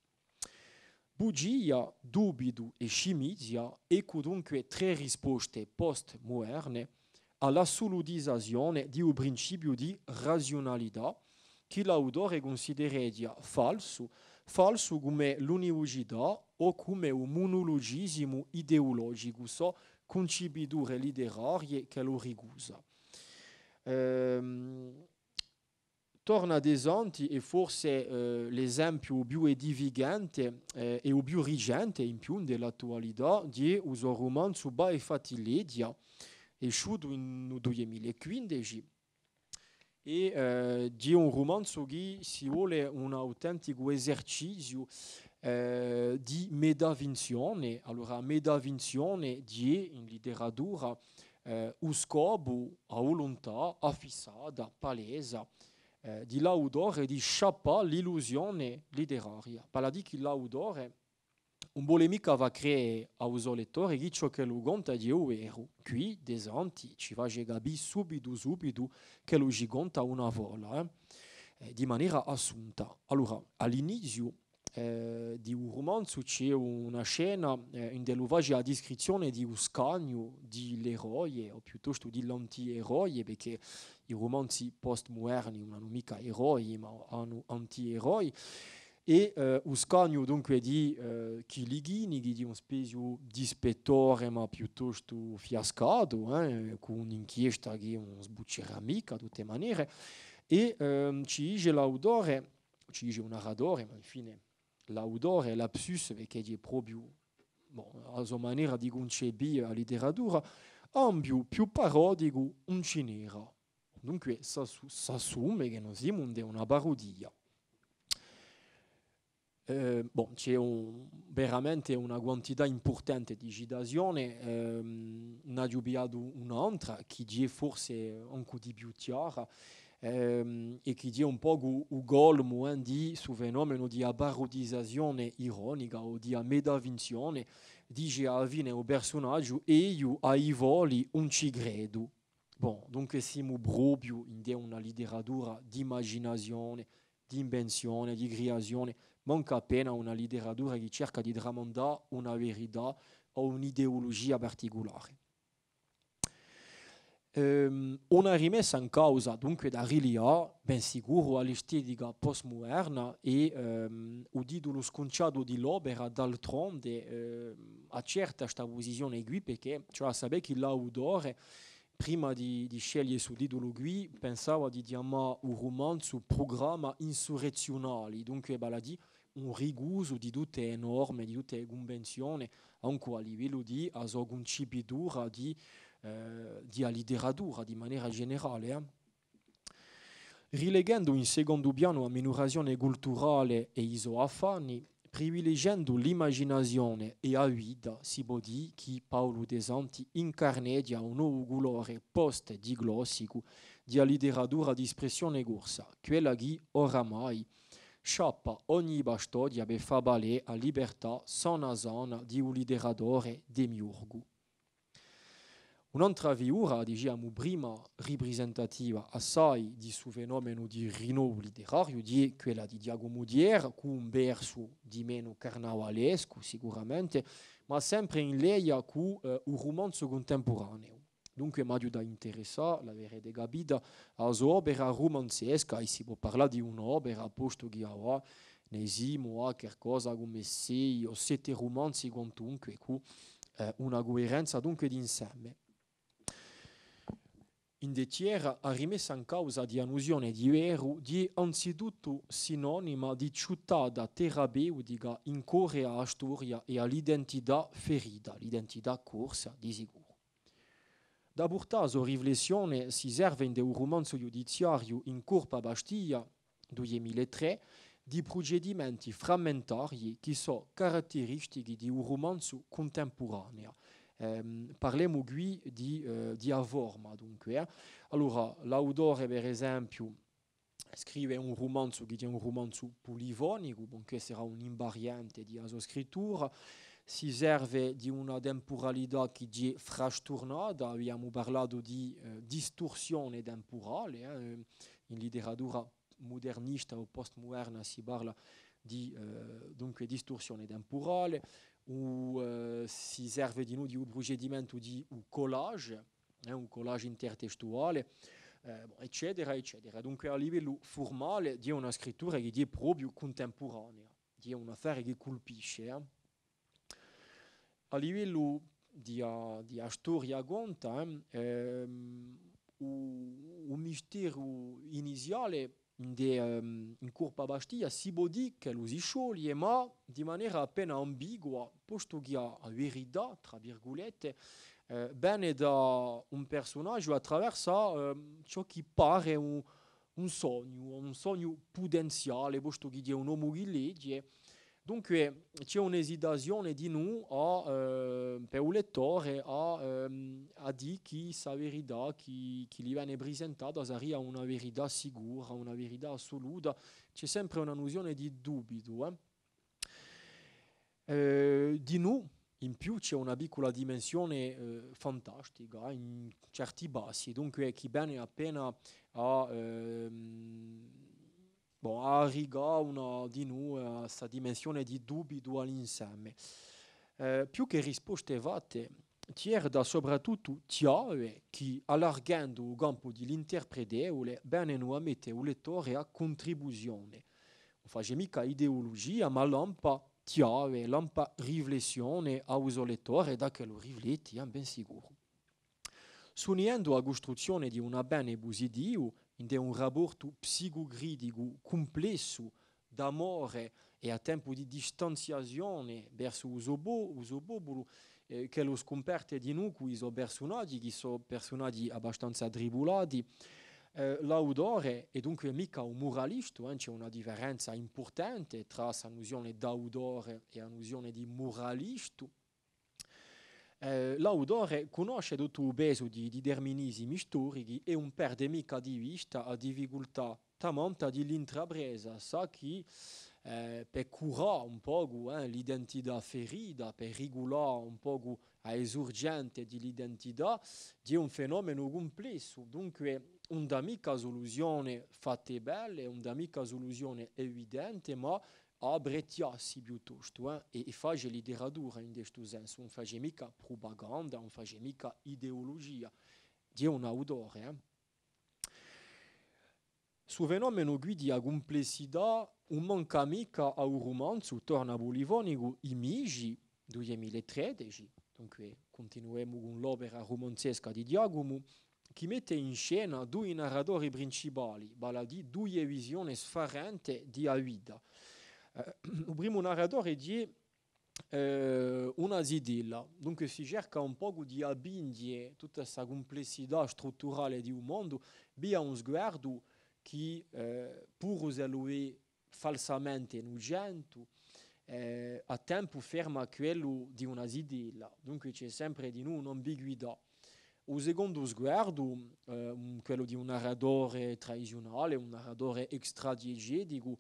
Bugia, dubito e scimisia, ecco dunque tre risposte post-moderne all'assolutizzazione di un principio di razionalità che l'autore considera falso, falso come l'univocità o come un monologismo ideologico, so concepiture letterarie che lo ricusa. Ehm, torna ad esempio e forse eh, l'esempio più edificante eh, e più rigente in più dell'attualità di un romanzo by Fatiledia, esciuto in 2015 e eh, di un romanzo che si vuole un autentico esercizio eh, di medavinzione. Allora, medavinzione di in letteratura eh, un scopo a volontà affissata, palese, eh, di l'autore di sciappare l'illusione letteraria. Parla di che l'autore un polemica va creare aos lettori che ciò che lo conta di vero. Qui, desanti, ci va capire subito, subito che lo conta una vola, eh? di maniera assunta. Allora, all'inizio eh, di un romanzo c'è una scena eh, in c'è la descrizione di un scagno dell'eroe, o piuttosto dell'antieroe, perché i romanzi post-moderni non hanno mica eroi, ma hanno antieroi e eh, lo scagno dunque di eh, Chilighini, di una specie di ispettore ma piuttosto fiascato, eh, con un'inchiesta che non sbuccerà mica, di tutte maniere, e eh, ci dice l'autore, ci un narratore, ma infine l'autore, lapsus, perché è proprio bon, la sua maniera di concepire la letteratura, ambio più parodico un. Dunque si assume che non siamo una parodia. Eh, bon, c'è un, veramente una quantità importante di citazioni, ehm, ne abbiamo un'altra che è forse anche di più chiara ehm, e che è un po' il golmo eh, di su fenomeno di abarrodizzazione ironica o di medavinzione, dice alla fine un personaggio e io ai voli non ci credo. Bon, dunque siamo proprio in una letteratura di immaginazione, di invenzione, di creazione, manca appena una letteratura che cerca di tramandare una verità o un'ideologia particolare. Um, una rimessa in causa dunque da Rilia, ben sicuro all'estetica postmoderna e um, il titolo sconciato di l'opera d'altronde uh, accerta questa posizione qui perché cioè, sapere che l'autore prima di, di scegliere il titolo qui pensava di chiamare un romanzo programma insurrezionali, dunque baladi un riguso di tutte le norme, di tutte le convenzioni, anche a livello di concepitura di eh, di letteratura di maniera generale. Eh. Rilegando in secondo piano la minorazione culturale e i affanni, privilegiando l'immaginazione e la vita, si può dire che Paolo De Santi incarnedia un nuovo colore post-diglossico di letteratura di espressione corsa, quella che oramai sciappa ogni bastodia per far valere a libertà sana sana di un literatore demiurgo. Un'altra figura, diciamo, prima rappresentativa assai di questo fenomeno di rinnovo letterario è quella di Giacomo Dier, con un verso di meno carnavalesco sicuramente, ma sempre in lei con uh, un romanzo contemporaneo. Dunque mi aiuta a interessare, l'avrete capito, a un'opera romanzesca, e si può parlare di un'opera, posto che ha nesimo a qualcosa come sei o sette romanzi quantunque, con uh, una coerenza dunque d'insieme in detiera ha rimesso in causa di annusione di vero di anzitutto sinonima di città terapeutica in corre a storia e all'identità ferita, l'identità corsa di sicuro. Da portare la riflessione si in un romanzo giudiziario in Corpa Bastiglia 2003 di procedimenti frammentari che sono caratteristici di un romanzo contemporaneo Um, parliamo qui di, uh, di avorma, dunque. Eh? Allora, per esempio, scrive un romanzo che è un romanzo polifonico, che sarà un'invariante di sua scrittura, si serve di una temporalità che è frastornata, abbiamo parlato di uh, distorsione temporale, eh? in letteratura modernista o postmoderna si parla di uh, dunque, distorsione temporale, où uh, si serve di noi di un procedimento di un collage, eh, un collage intertestuale, eh, eccetera, eccetera. Dunque a livello formale di una scrittura che è proprio contemporanea, di un'affare che colpisce. A livello di, uh, di storia conta, eh, ehm, un mistero iniziale de, um, in Curpa Bastia si può dire che lo si scioglie, ma di maniera appena ambigua, posto che la verità, tra virgolette, eh, bene da un personaggio attraverso eh, ciò che pare un, un sogno, un sogno potenziale, posto che è un uomo che legge, Dunque c'è un'esitazione di noi a, eh, per il lettore a, ehm, a dire che la verità che, che gli viene presentata sia una verità sicura, una verità assoluta. C'è sempre una nozione di dubito. Eh? Eh, di noi in più c'è una piccola dimensione eh, fantastica in certi bassi, dunque chi bene appena a... Ehm, bon, a riga di noi questa dimensione di dubito all'insieme. Eh, più che risposte fatte, da soprattutto chiave che allargando il campo dell'interpretevole bene nuovamente il lettore a contribuzione. Non fa mica ideologia, ma lampa chiave, lampa riflessione a uso lettore da che lo rifletti, ben sicuro. Sunendo la costruzione di una bene busidio, in un rapporto psicogridico complesso d'amore e a tempo di distanziazione verso il popolo eh, che lo scoperte di noi con i personaggi che sono personaggi abbastanza tribulati. Eh, l'autore è dunque mica un moralista eh, c'è una differenza importante tra la nozione d'autore e la nozione di moralista eh, l'autore conosce tutto il peso di determinismi storici e non perde mica di vista la difficoltà tamanta dell'intrapresa, sa che eh, per curare un po' eh, l'identità ferita, per regolare un po' la esurgente dell'identità, è un fenomeno complesso. Dunque, non mica soluzione fatte belle, non mica soluzione evidente, ma a brettiassi piuttosto eh, e, e fare letteratura in questo senso, non fare mica propaganda, non fare mica ideologia, di un autore. Eh. Su fenomeno guidi a complessità non manca mica a un romanzo, torna Bolivonico, I Migi, 2013, dunque continuiamo con l'opera romanzesca di Diagomo, che mette in scena due narratori principali, vale a dire due visioni sfarente di Aida. Uh, il primo narratore è eh, una zidilla. Dunque si cerca un po' di abbindere tutta questa complessità strutturale di un mondo via un sguardo che, eh, pur usare falsamente nugento, eh, a tempo ferma quello di una zidilla. Dunque c'è sempre di noi un'ambiguità. O secondo sguardo, eh, quello di un narratore tradizionale, un narratore extradiegetico,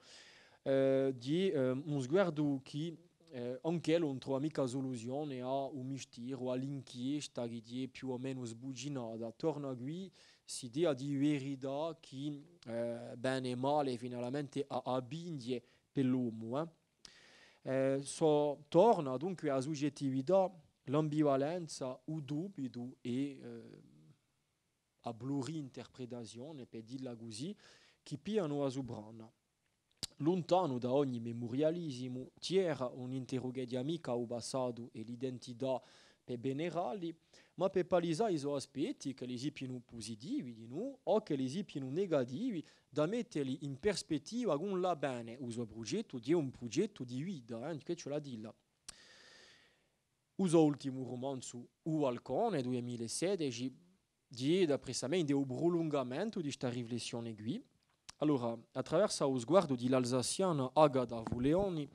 di eh, un sguardo che eh, anche non trova mica soluzione a un mistero, all'inchiesta che è più o meno sbuginata. Torna qui si idea di verità che eh, bene e male finalmente abbindie per l'uomo. Eh. Eh, so, torna dunque a soggettività l'ambivalenza, o dubito e eh, a blurri-interpretazione, per dirla così, che piano a Subrana. Lontano da ogni memorialismo, c'era un'interrogazione amica al passato e l'identità per ma per palisare i aspetti che li siano positivi di noi o che li siano negativi, da metterli in prospettiva con la bene. Il progetto è un progetto di vita, eh, che ce l'ha detto. Il ultimo romanzo, U Balcone, 2016, diede precisamente un prolungamento di questa riflessione qui. Allora, attraverso lo sguardo dell'alsaziana Agada Vuleoni,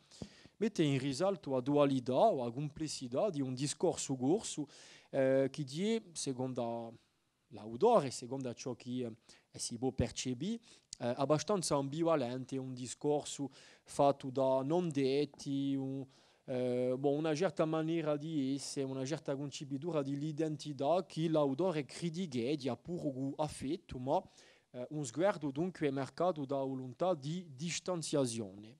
mette in risalto la dualità o la complessità di un discorso corso eh, che dice, secondo l'autore, secondo ciò che eh, si può percepire, eh, abbastanza ambivalente, un discorso fatto da non detti, un, eh, bon, una certa maniera di essere, una certa concepitura dell'identità che l'autore critica pur affetto, ma eh, un sguardo dunque marcato da volontà di distanziazione.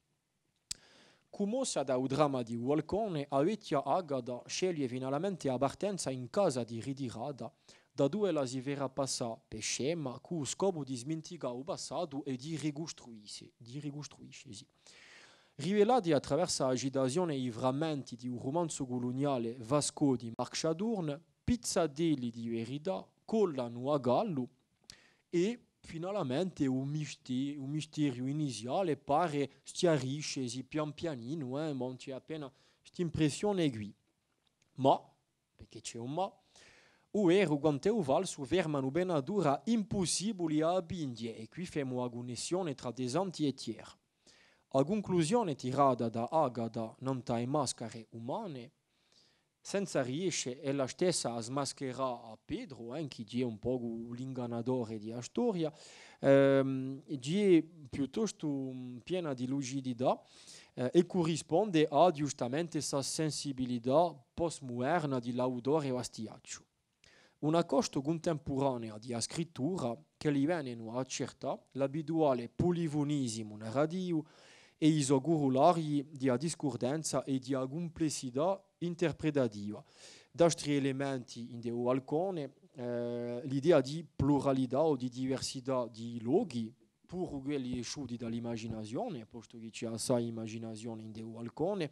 Cumosa da un dramma di Walcone, avete Agada sceglie finalmente appartenza in casa di ritirata, da dove la si verrà passare per scema, con scopo di smenticare il passato e di ricostruirsi. Di ricostruirsi. Rivelati attraverso l'agitazione e i frammenti di un romanzo coloniale Vasco di Marc Chadurne, pizzadelli di verità collano a gallo e finalmente un mistero, un mistero iniziale pare schiarisce pian pianino, eh, ma c'è appena questa impressione qui. Ma, perché c'è un ma, o ero quando o valso fermano ben dura impossibile a abbindie e qui facciamo una connessione tra desanti e tiers. A conclusione tirata da Agada non tai maschere umane, senza riesce ella stessa a smascherare a Pedro, eh, che è un po' l'ingannatore di storia, ehm, è piuttosto piena di lucidità eh, e corrisponde a giustamente questa sensibilità postmoderna di l'autore Bastiaccio. Una costo contemporanea di scrittura che gli viene accerta l'abituale polifonismo narrativo e i gurulari di discordanza e di complessità interpretativa. Da questi elementi in deu alcune eh, l'idea di pluralità o di diversità di luoghi pur quelli esciuti dall'immaginazione, posto che c'è assai immaginazione in deu alcune,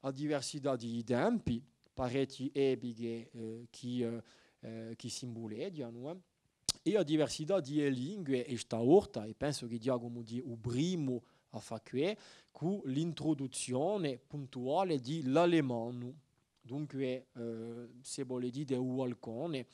a diversità di tempi, pareti epiche eh, che, eh, eh che simboleggiano, eh, e a diversità di lingue e stavolta, e penso che Giacomo di un primo a fare con l'introduzione puntuale di l'alemano. Dunque, eh, se vuole dire qualcuno,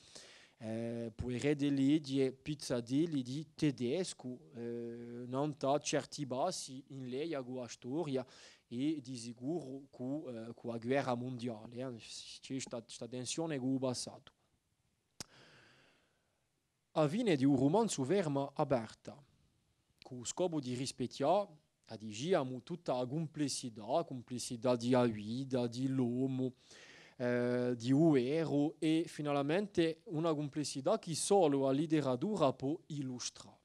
eh, può redeleggere pizzadilli di tedesco, eh, non ha certi bassi in lei a storia e di sicuro con, eh, con la guerra mondiale. Eh. C'è questa tensione con il passato. A fine di un romanzo ferma aperta, con lo scopo di rispettare Adigiamo tutta la complessità, complessità di vita, di l'uomo, eh, di uero e finalmente una complessità che solo la letteratura può illustrare.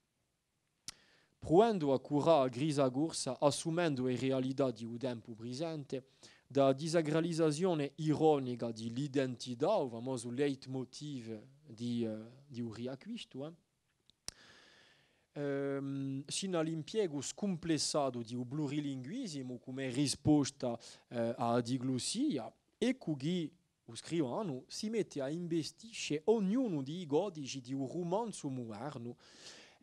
Provando a curare grisa corsa, assumendo le realtà di un tempo presente, da disagralizzazione ironica dell'identità, il famoso leitmotiv di, uh, di un riacquisto, eh? Ehm, sino all'impiego scomplessato di un plurilinguismo come risposta eh, alla diglossia e cui lo scrivano si mette a investire ognuno dei codici di un romanzo moderno.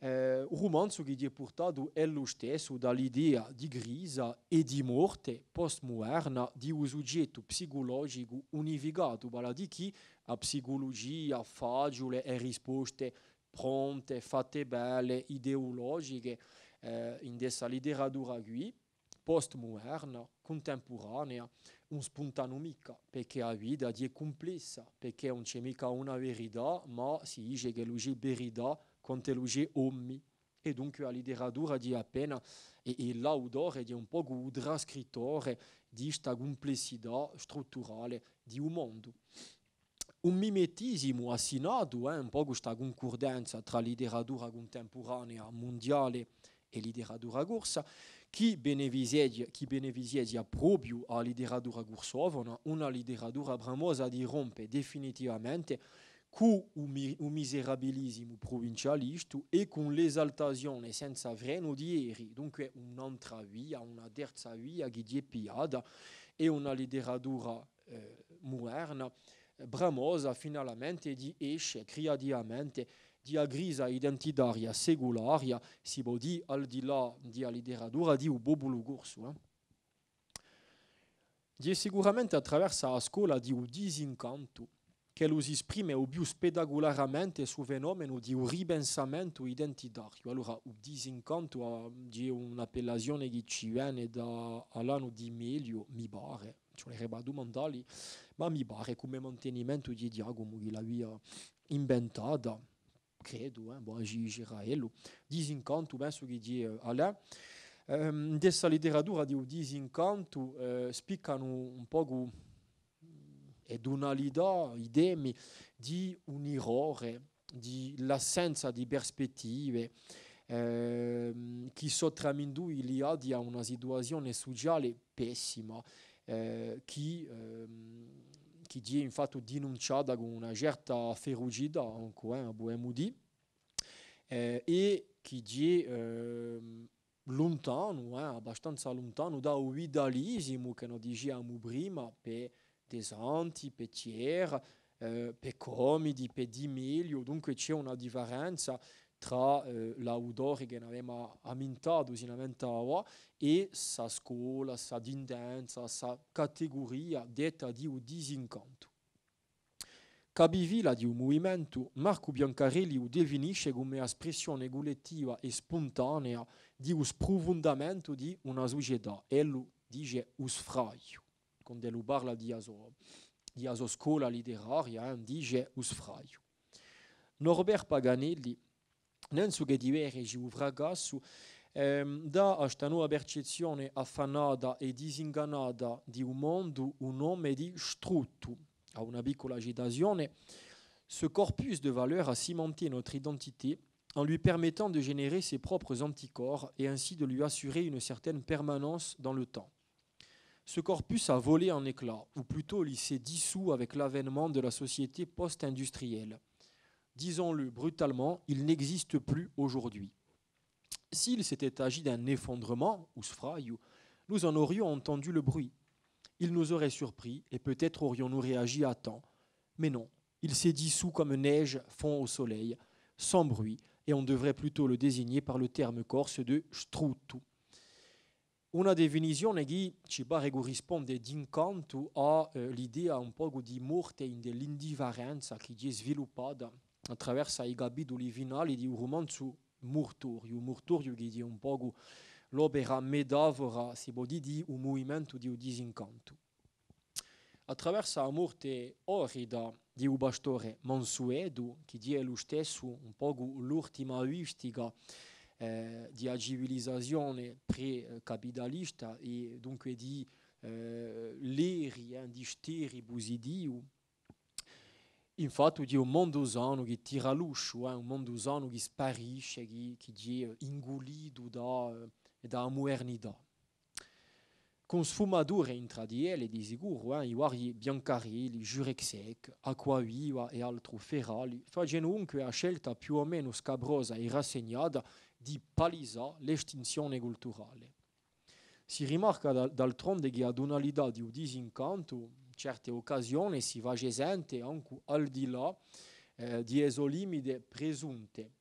Eh, un romanzo che è portato è lo stesso dall'idea di grisa e di morte postmoderna di un soggetto psicologico unificato, vale a dire che la psicologia facile e risposte pronte, fatte belle, ideologiche, eh, in questa letteratura qui, postmoderna, contemporanea, un spontaneo mica, perché la vita è complessa, perché non c'è mica una verità, ma si dice che la verità conteluge ommi. E dunque la letteratura di appena e, e l'autore di un po' il trascrittore di questa complessità strutturale di un mondo. Un mimetismo assinato, eh, un po' questa concordenza tra letteratura contemporanea mondiale e letteratura corsa, che beneficia proprio alla letteratura corsovana, una letteratura bramosa di rompe definitivamente con un miserabilismo provincialista e con l'esaltazione senza freno di ieri, dunque un'altra via, una terza via che è piada e una letteratura eh, moderna, bramosa finalmente di esce creativamente di grisa identitaria secolaria, si può dire al di là della letteratura di un popolo corso. Eh? Di sicuramente attraverso la scuola di un disincanto che lo si esprime o più spettacolarmente sul fenomeno di un ripensamento identitario. Allora, il disincanto è un'appellazione che ci viene dall'anno di meglio, mi pare, reba domandarli, ma mi pare come mantenimento di Diagomo che l'aveva inventata, credo, eh, boh, Israele. Disincanto, penso che di Alain. Um, questa letteratura di disincanto eh, spiccano un po' ed un'alità, idemi di un errore, di l'assenza di prospettive, eh, che sottramendo il ha di una situazione sociale pessima, eh, che, eh, che è infatti denunciata con una certa ferocità, ancora, eh, dobbiamo dire, eh, e che è eh, lontano, eh, abbastanza lontano dal vitalismo che noi dicevamo prima, per desanti, per tiers, eh, per comidi, per di meglio, dunque c'è una differenza tra eh, l'autore che abbiamo ammintato sinamente e sa scuola, sa tendenza, sa categoria detta di un disincanto. Capivila di un movimento, Marco Biancarelli lo definisce come espressione collettiva e spontanea di un sprofondamento di una società. E lo dice usfraio quando ele parla di aso, di aso scuola letteraria, eh, dice usfraio. Norbert Paganelli, ehm, e di di strutto. A ce corpus de valeurs a cimenté notre identité en lui permettant de générer ses propres anticorps et ainsi de lui assurer une certaine permanence dans le temps. Ce corpus a volé en éclats, ou plutôt il s'est dissous avec l'avènement de la société post-industrielle. Disons-le brutalement, il n'existe plus aujourd'hui. S'il s'était agi d'un effondrement, ou nous en aurions entendu le bruit. Il nous aurait surpris et peut-être aurions-nous réagi à temps. Mais non, il s'est dissous comme neige fond au soleil, sans bruit, et on devrait plutôt le désigner par le terme corse de strutu. Una definizione che ci pare corrisponde all'idea un po' di morte dell'indifferenza che attraverso i capitoli finali di un romanzo mortorio, un mortorio che è un po' l'opera si un disincanto. La morte orrida di un pastore Mansuedo, che un po' l'ultima vistica eh, di civilizzazione pre-capitalista e dunque di eh, leri, di. Infatti di un mondo sano che tira l'uscio, eh, un mondo sano che sparisce, che, che è ingolito da, da modernità. Con sfumature intradiele di sicuro, eh, i vari Biancarelli, Jurek Acquaviva e altro Ferrali, facendo comunque la scelta più o meno scabrosa e rassegnata di palisa l'estinzione culturale. Si rimarca dal, d'altronde che ad una l'idea di un disincanto, in certe occasioni si va esente anche al di là eh, di esolimide presunte.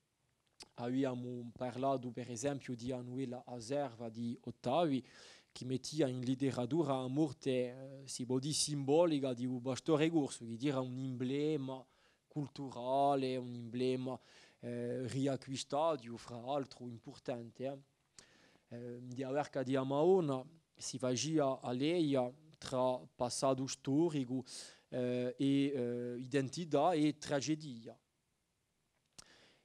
abbiamo parlato per esempio di Anuela Aserva di Ottavi, che metteva in letteratura a morte eh, si può dire simbolica di un bastore corso, che dire un emblema culturale, un emblema eh, riacquistato, fra l'altro importante. Eh. Eh, di Averca di Amaona si faceva a lei tra passato storico eh, e eh, identità e tragedia.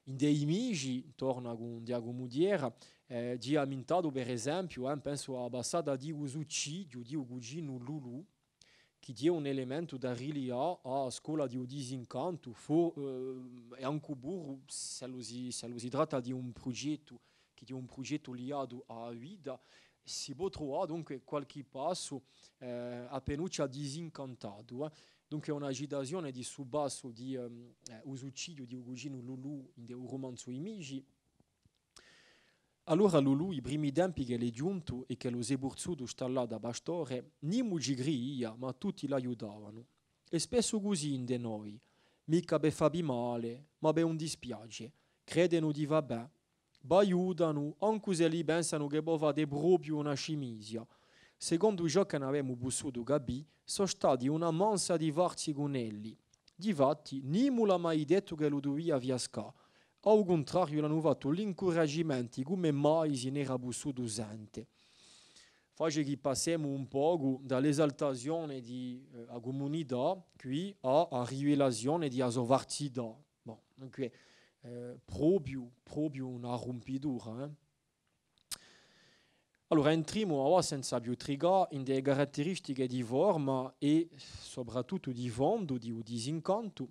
In dei migi, torna con Diago Mudiera, eh, di amintado per esempio, eh, penso alla passata di usuccidio di Ugugino Lulu, che è un elemento da rilevare a scuola di disincanto, fu, eh, e anche burro, se lo, si, se lo si tratta di un progetto, che è un progetto legato alla vita, si può trovare dunque qualche passo eh, appena disincantato. Eh. Dunque un'agitazione di subbasso di um, eh, usuccidio di Ugugino Lulu in un romanzo Imigi. Allora Lulu, i primi tempi che le giunto e che lo seburzuto sta là da bastore, ni mugigria, ma tutti l'aiutavano. E spesso così in de noi, mica per farvi male, ma per un dispiace, credono di vabbè, aiutano, anche se li pensano che può fare proprio una scimisia. Secondo ciò che avevamo bussuto capire, sono stati una mansa di varzi con elli. Difatti, nessuno l'ha mai detto che lo doveva fiascare. Al contrario, l'hanno fatto l'incoraggiamento come mai se n'era bussuto usante. Face che passiamo un po' dall'esaltazione della eh, comunità qui alla rivelazione di asovartità. Bon, dunque, eh, proprio, proprio una rompitura. Eh? Allora entriamo ora senza più trigare in delle caratteristiche di forma e soprattutto di fondo, di disincanto,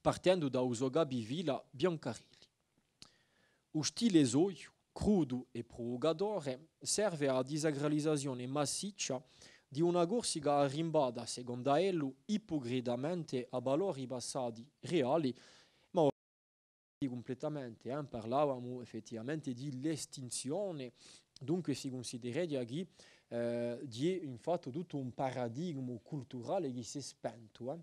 partendo da Usogabi Villa Biancarilli. O stile esoio, crudo e provogatore, serve alla disagralizzazione massiccia di una corsica arrimbata, secondo ello, ipocritamente a valori passati reali, completamente. Eh? Parlavamo effettivamente di l'estinzione Dunque si considererebbe che eh, di infatti tutto un paradigma culturale che si è spento. Eh?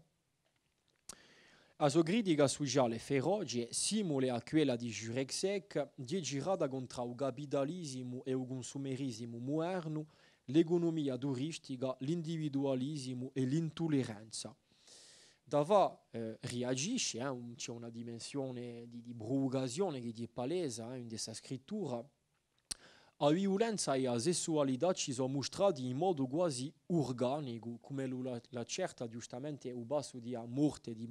La sua critica sociale feroce, simile a quella di Jurek è girata contro il capitalismo e il consumerismo moderno, l'economia turistica, l'individualismo e l'intolleranza. Dava eh, reagisce, eh, c'è una dimensione di, eh, in questa scrittura, a violenza e modo quasi organico, come lo accerta giustamente il basso di morte di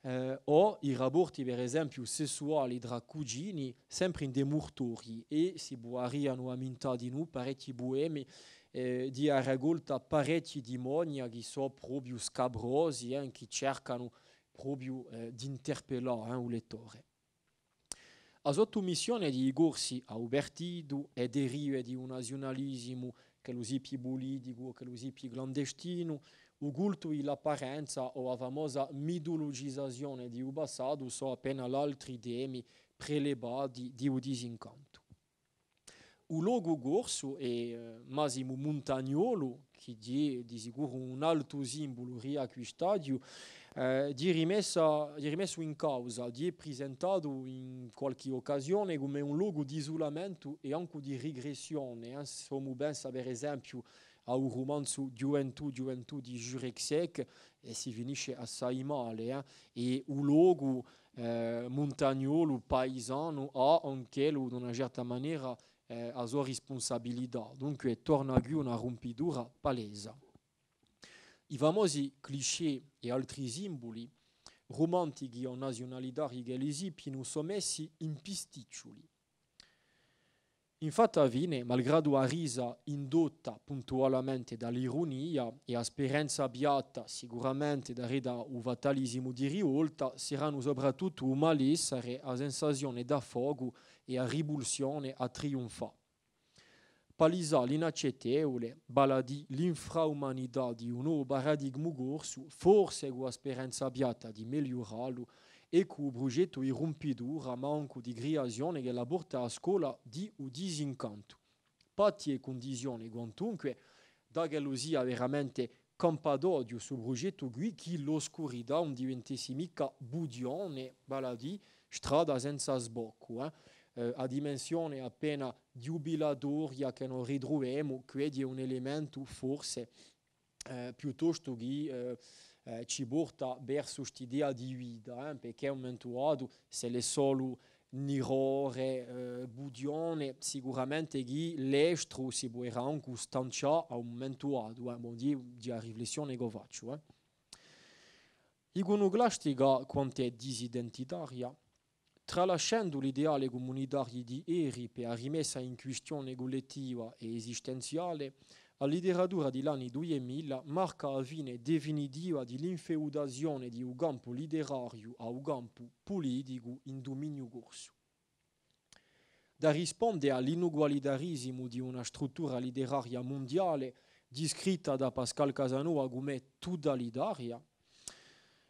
eh, o i rapporti per esempio sessuali tra cugini sempre in dei mortori e si a minta di noi parecchi boemi eh, di raccolta parecchi demoni che sono proprio scabrosi eh, che cercano proprio eh, di interpellare eh, il lettore. La sottomissione di corsi a Ubertido e derive di un nazionalismo che lo si più politico, che lo si più clandestino, il culto l'apparenza o la famosa mitologizzazione di un passato sono appena altri temi prelevati di un disincanto. Il logo corso è eh, Massimo Montagnolo, che è di sicuro un alto simbolo riacquistato, eh, di, rimessa, di, rimesso in causa, di presentato in qualche occasione come un luogo di isolamento e anche di regressione. Eh. Se uno pensa per esempio a un romanzo Gioventù, Gioventù di Jurek e si finisce assai male. Eh. E un luogo eh, montagnolo, paesano, ha anche in una certa maniera eh, la sua responsabilità. Dunque torna qui una rompidura palese. I famosi cliché e altri simboli romantici o nazionalitari che l'esipino sono messi in pisticcioli. Infatti avviene, malgrado la risa indotta puntualmente dall'ironia e a speranza piatta sicuramente da reda un fatalismo di rivolta, saranno soprattutto un malessere, a sensazione da fuoco e a ribulsione a trionfare palisa l'inaccettabile, baladi l'infraumanità di un nuovo paradigma corso, forse con la speranza abbiata di migliorarlo e con il progetto irrompitura manco di creazione che la porta a scuola di un disincanto. Patti e condizioni quantunque, da che lo sia veramente campadodio sul progetto qui, che l'oscurità non diventasse mica budione, baladi, strada senza sbocco. Eh? Eh, a dimensione appena jubilatoria che non ritroviamo, quindi è un elemento forse eh, piuttosto che eh, ci porta verso quest'idea di vita, eh? perché un momento dato, se le solo nirore, eh, budione, sicuramente che l'estro si può anche stanciare a un momento dato, eh? bon, di, di riflessione che faccio. Eh? Iconoclastica quanto è disidentitaria, tralasciando l'ideale comunitario di Eri per la rimessa in questione collettiva e esistenziale, la letteratura degli anni 2000 marca la fine definitiva dell'infeudazione di un campo letterario a un campo politico in dominio corso. Da rispondere all'inugualitarismo di una struttura letteraria mondiale descritta da Pascal Casanova come totalitaria,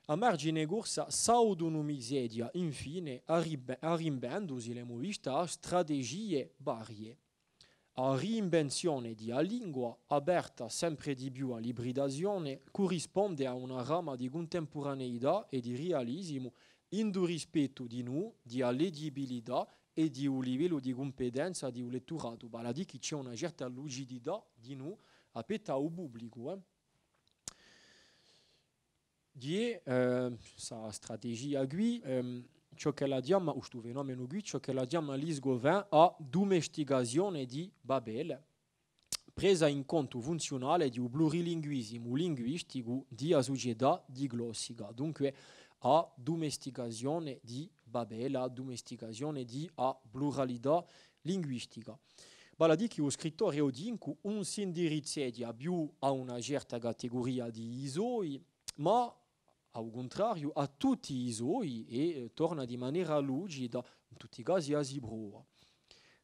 a margine corsa s'autonomisedia infine arrimbendosi le movista strategie varie a reinvenzione di una lingua aperta sempre di più all'ibridazione corrisponde a una rama di contemporaneità e di realismo in rispetto di noi, di leggibilità e di un livello di competenza di un letturato. Vale a dire che c'è una certa lucidità di noi aperta al pubblico. Eh? Di eh, sa strategia qui, eh, ciò che la diamo, questo fenomeno qui, ciò che la diamo l'isgovin a domesticazione di Babel, presa in conto funzionale di un plurilinguismo linguistico di una società diglossica, dunque a domesticazione di Babel, a domesticazione di a pluralità linguistica. Vale a dire che lo scrittore Odinco non si indirizza più a una certa categoria di isoi, ma al contrario, a tutti i suoi e eh, torna di maniera lucida, in tutti i casi a Zibroa.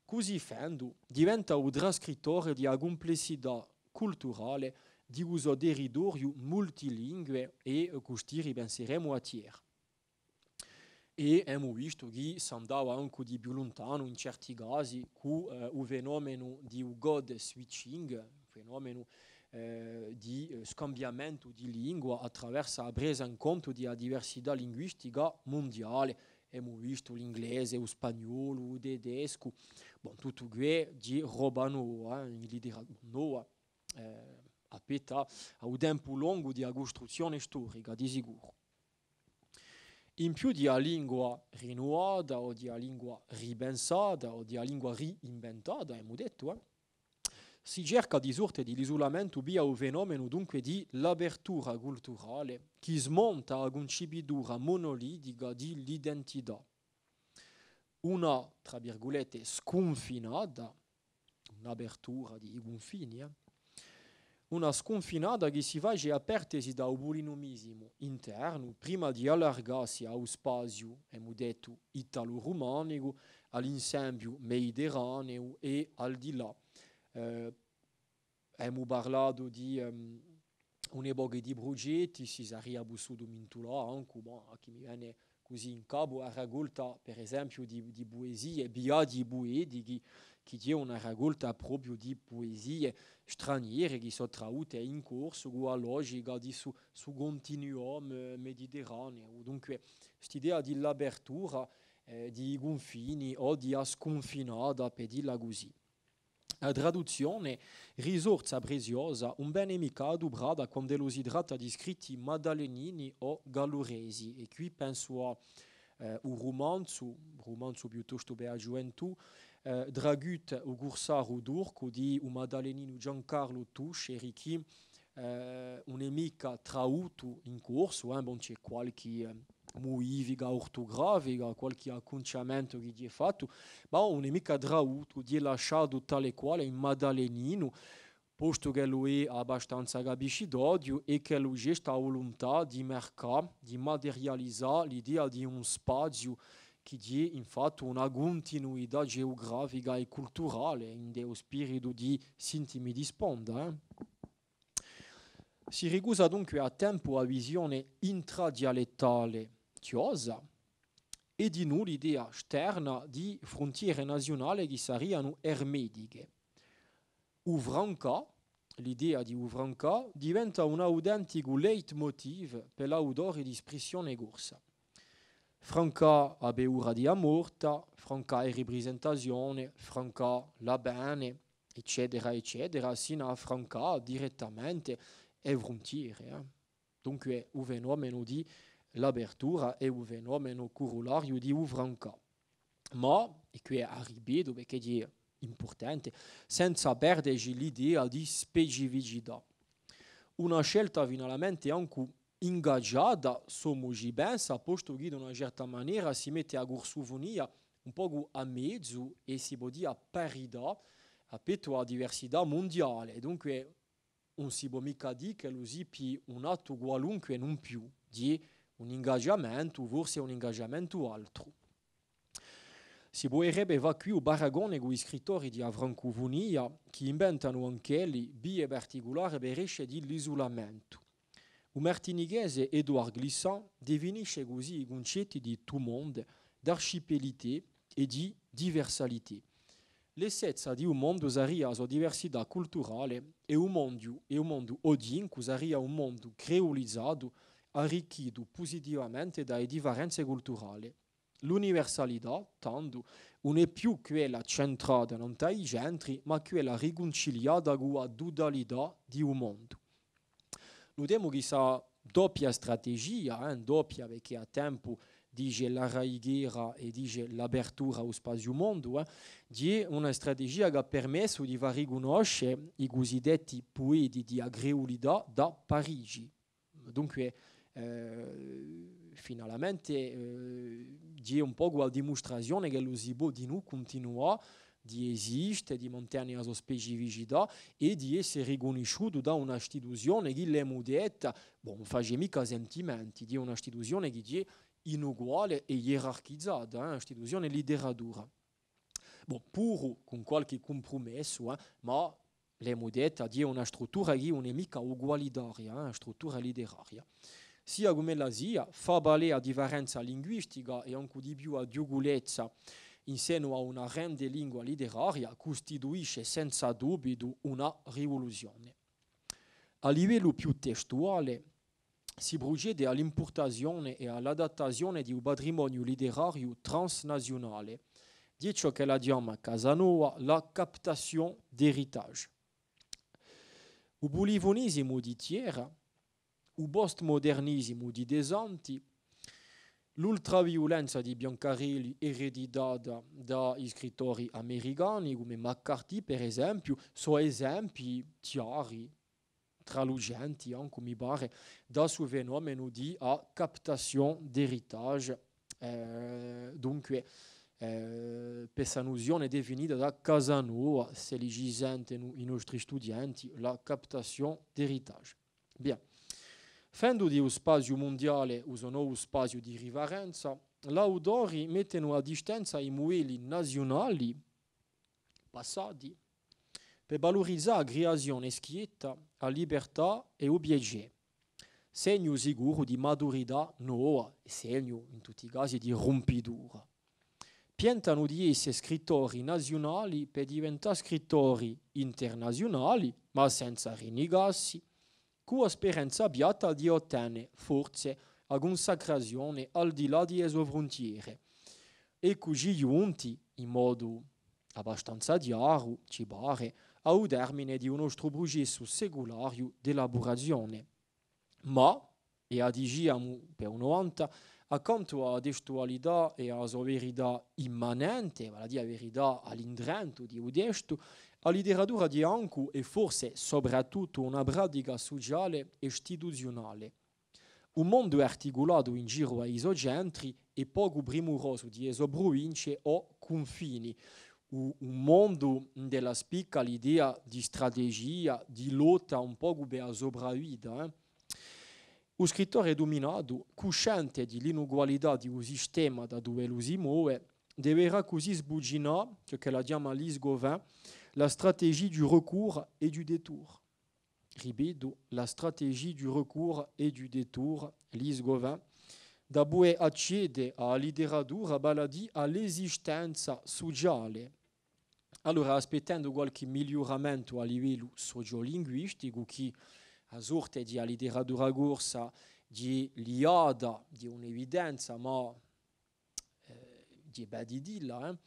Così facendo, diventa un trascrittore di una complessità culturale di uso deridorio multilingue e questi ripenseremo a tier. E abbiamo visto che si andava anche di più lontano in certi casi con eh, il fenomeno di God switching, un fenomeno eh, di eh, scambiamento di lingua attraverso la presa in conto della diversità linguistica mondiale. Abbiamo visto l'inglese, lo spagnolo, il tedesco, bon, tutto questo di roba nuova, in letteratura nuova, eh, appena a un tempo lungo di costruzione storica, di sicuro. In più di una lingua rinnovata o di una lingua ripensata o di una lingua reinventata, abbiamo detto, eh, si cerca di sorte di isolamento via un fenomeno dunque di l'apertura culturale che smonta la concepitura monolitica di l'identità. Una, tra virgolette, sconfinata, un'apertura di confini, eh? una sconfinata che si fa apertesi da un polinomismo interno prima di allargarsi a un spazio, abbiamo detto, italo-romanico, all'insembio mediterraneo e al di là eh, abbiamo parlato di um, un'epoca di progetti, si anche, ma che mi viene così in capo raccolta per esempio di, di poesie, via di poeti che, che una raccolta di poesie straniere che in corso la logica di su, su continuum mediterraneo. Dunque, questa di l'apertura eh, di confini o di sconfinata, per dirla così. La traduzione, risorsa preziosa, un bene mica adobrata quando si tratta di scritti madalenini o galluresi. E qui penso a eh, un romanzo, romanzo piuttosto per la gioventù, eh, Dragut o Gursaro d'Urco di un madalenino Giancarlo Tusce, Ricchi, eh, un'emica trauto in corso, eh, bon, c'è qualche... Eh, muiviga, ortografica, qualche acconciamento che gli è fatto, ma non è mica drauto, è lasciato tale quale in madalenino, posto che lui è abbastanza capisci d'odio e che lui ha la volontà di mercare, di materializzare l'idea di un spazio che dia infatti una continuità geografica e culturale in dello spirito di sintimi di sponda. Eh? Si ricusa dunque a tempo a visione intradialettale chiosa e di noi l'idea esterna di frontiere nazionali che sarebbero ermetiche. Uvranca, l'idea di Uvranca, diventa un autentico leitmotiv per l'autore di espressione corsa. Franca a beura di amorta, franca e ripresentazione, franca la bene, eccetera, eccetera, sino a franca direttamente e frontiere. Eh. Dunque, un fenomeno di l'apertura è un fenomeno corollario di un franca. Ma, e qui è arrivato perché è importante, senza perdere l'idea di specificità. Una scelta finalmente anche ingaggiata, sommo ci pensa, posto che in una certa maniera si mette a gorsuvonia un po' a mezzo e si può dire a parità rispetto alla diversità mondiale. Dunque non si può mica dire che lo un atto qualunque non più di un ingaggiamento, forse un ingaggiamento altro. Si potrebbe qui un paragone con gli scrittori di Avrancovonia che inventano anche lì bie particolari per esce dell'isolamento. Un martinichese Edouard Glissant definisce così i concetti di tout monde, d'archipelité e di diversalità. L'essenza di un mondo usaria la sua diversità culturale e un mondo, e un mondo odin usaria un mondo creolizzato, arricchito positivamente dalle differenze culturali. L'universalità, tanto, non è più quella centrata non dai centri, ma quella riconciliata con la dualità di un mondo. Notiamo che questa doppia strategia, eh, doppia perché a tempo dice la raighiera e dice l'apertura allo spazio mondo, eh, di una strategia che ha permesso di far riconoscere i cosiddetti poeti di agreulità da Parigi. Dunque, finalmente, eh, di un po' la dimostrazione che lo Zibo di noi continua di esistere, di mantenere la sua specificità e di essere riconosciuto da una istituzione che l'abbiamo detta, non fa mica sentimenti, di una istituzione che è inuguale e gerarchizzata, eh, un'istituzione letteratura. Bon, pur con qualche compromesso, eh, ma l'abbiamo detta, di una struttura che non è mica ugualitaria, eh, una struttura. Sia come la sia, fa valere a differenza linguistica e anche di più a diugulezza in seno a una grande lingua letteraria costituisce senza dubbio una rivoluzione. A livello più testuale si procede all'importazione e all'adattazione di un patrimonio letterario transnazionale, di ciò che la chiama Casanova la captation d'héritage. Il bolivonismo di Thiers, il postmodernismo di Desanti l'ultraviolenza di Biancarelli ereditata dai scrittori americani come McCarthy per esempio sono esempi chiari tralucenti anche mi pare da suo fenomeno di a captation d'héritage. Eh, dunque eh, questa definita da Casanova se li i nostri studenti la captation d'héritage. Bien Fendo di un spazio mondiale uso nuovo spazio di rivarenza, l'audori mettono a distanza i modelli nazionali passati per valorizzare la creazione schietta, la libertà e piacere. Segno sicuro di maturità nuova e segno, in tutti i casi, di rompitura. Piantano di essere scrittori nazionali per diventare scrittori internazionali, ma senza rinnegarsi cu speranza beata di ottenere forse a consacrazione al di là di sue frontiere e così giunti in modo abbastanza chiaro, ci pare, al termine di un nostro processo secolario elaborazione. Ma, e adigiamo per una volta, accanto alla testualità e alla sua verità immanente, vale a dire verità all'indrento di Udesto, la letteratura di Anku è forse soprattutto una pratica sociale e istituzionale. Un mondo articolato in giro ai suoi centri e poco primoroso di sue province o confini. Un mondo della spicca l'idea di strategia, di lotta un po' per la sopravvita. Eh? O scrittore dominato, cosciente dell'inugualità di un sistema da dove lo si muove, deverà così sbuginare, ciò che la chiama Lise Gauvin, la stratégie du recours et du détour. La stratégie du recours et du détour, Lise Gauvin, da bue accede a literatura baladi all'esistenza sociale. Allora, aspettando qualche miglioramento a livello sociolinguistico, che a sorte di a literatura corsa di liada di un'evidenza, ma badi di là, eh,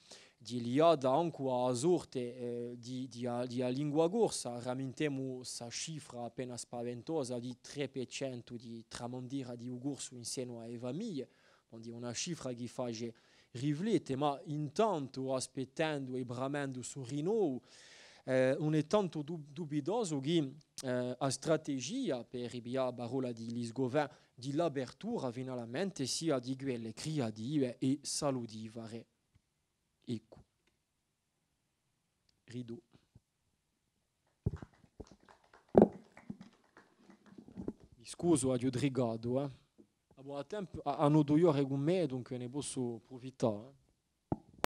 di liada anche a sorte eh, di, di, a, di a lingua corsa, ramintemo sa cifra appena spaventosa di 3% di tramandira di ugurso in seno a famiglie, quindi una cifra che fa riflettere, ma intanto aspettando e bramando su rinnovo, eh, non è tanto dub- dubidoso che eh, la strategia per la parola di Lisgovin di l'apertura finalmente sia di quelle creative e saludivare. Ecco. Ridu. Mi scuso a Giudrigato, eh. A buon tempo, hanno due ore con me, dunque ne posso approfittare.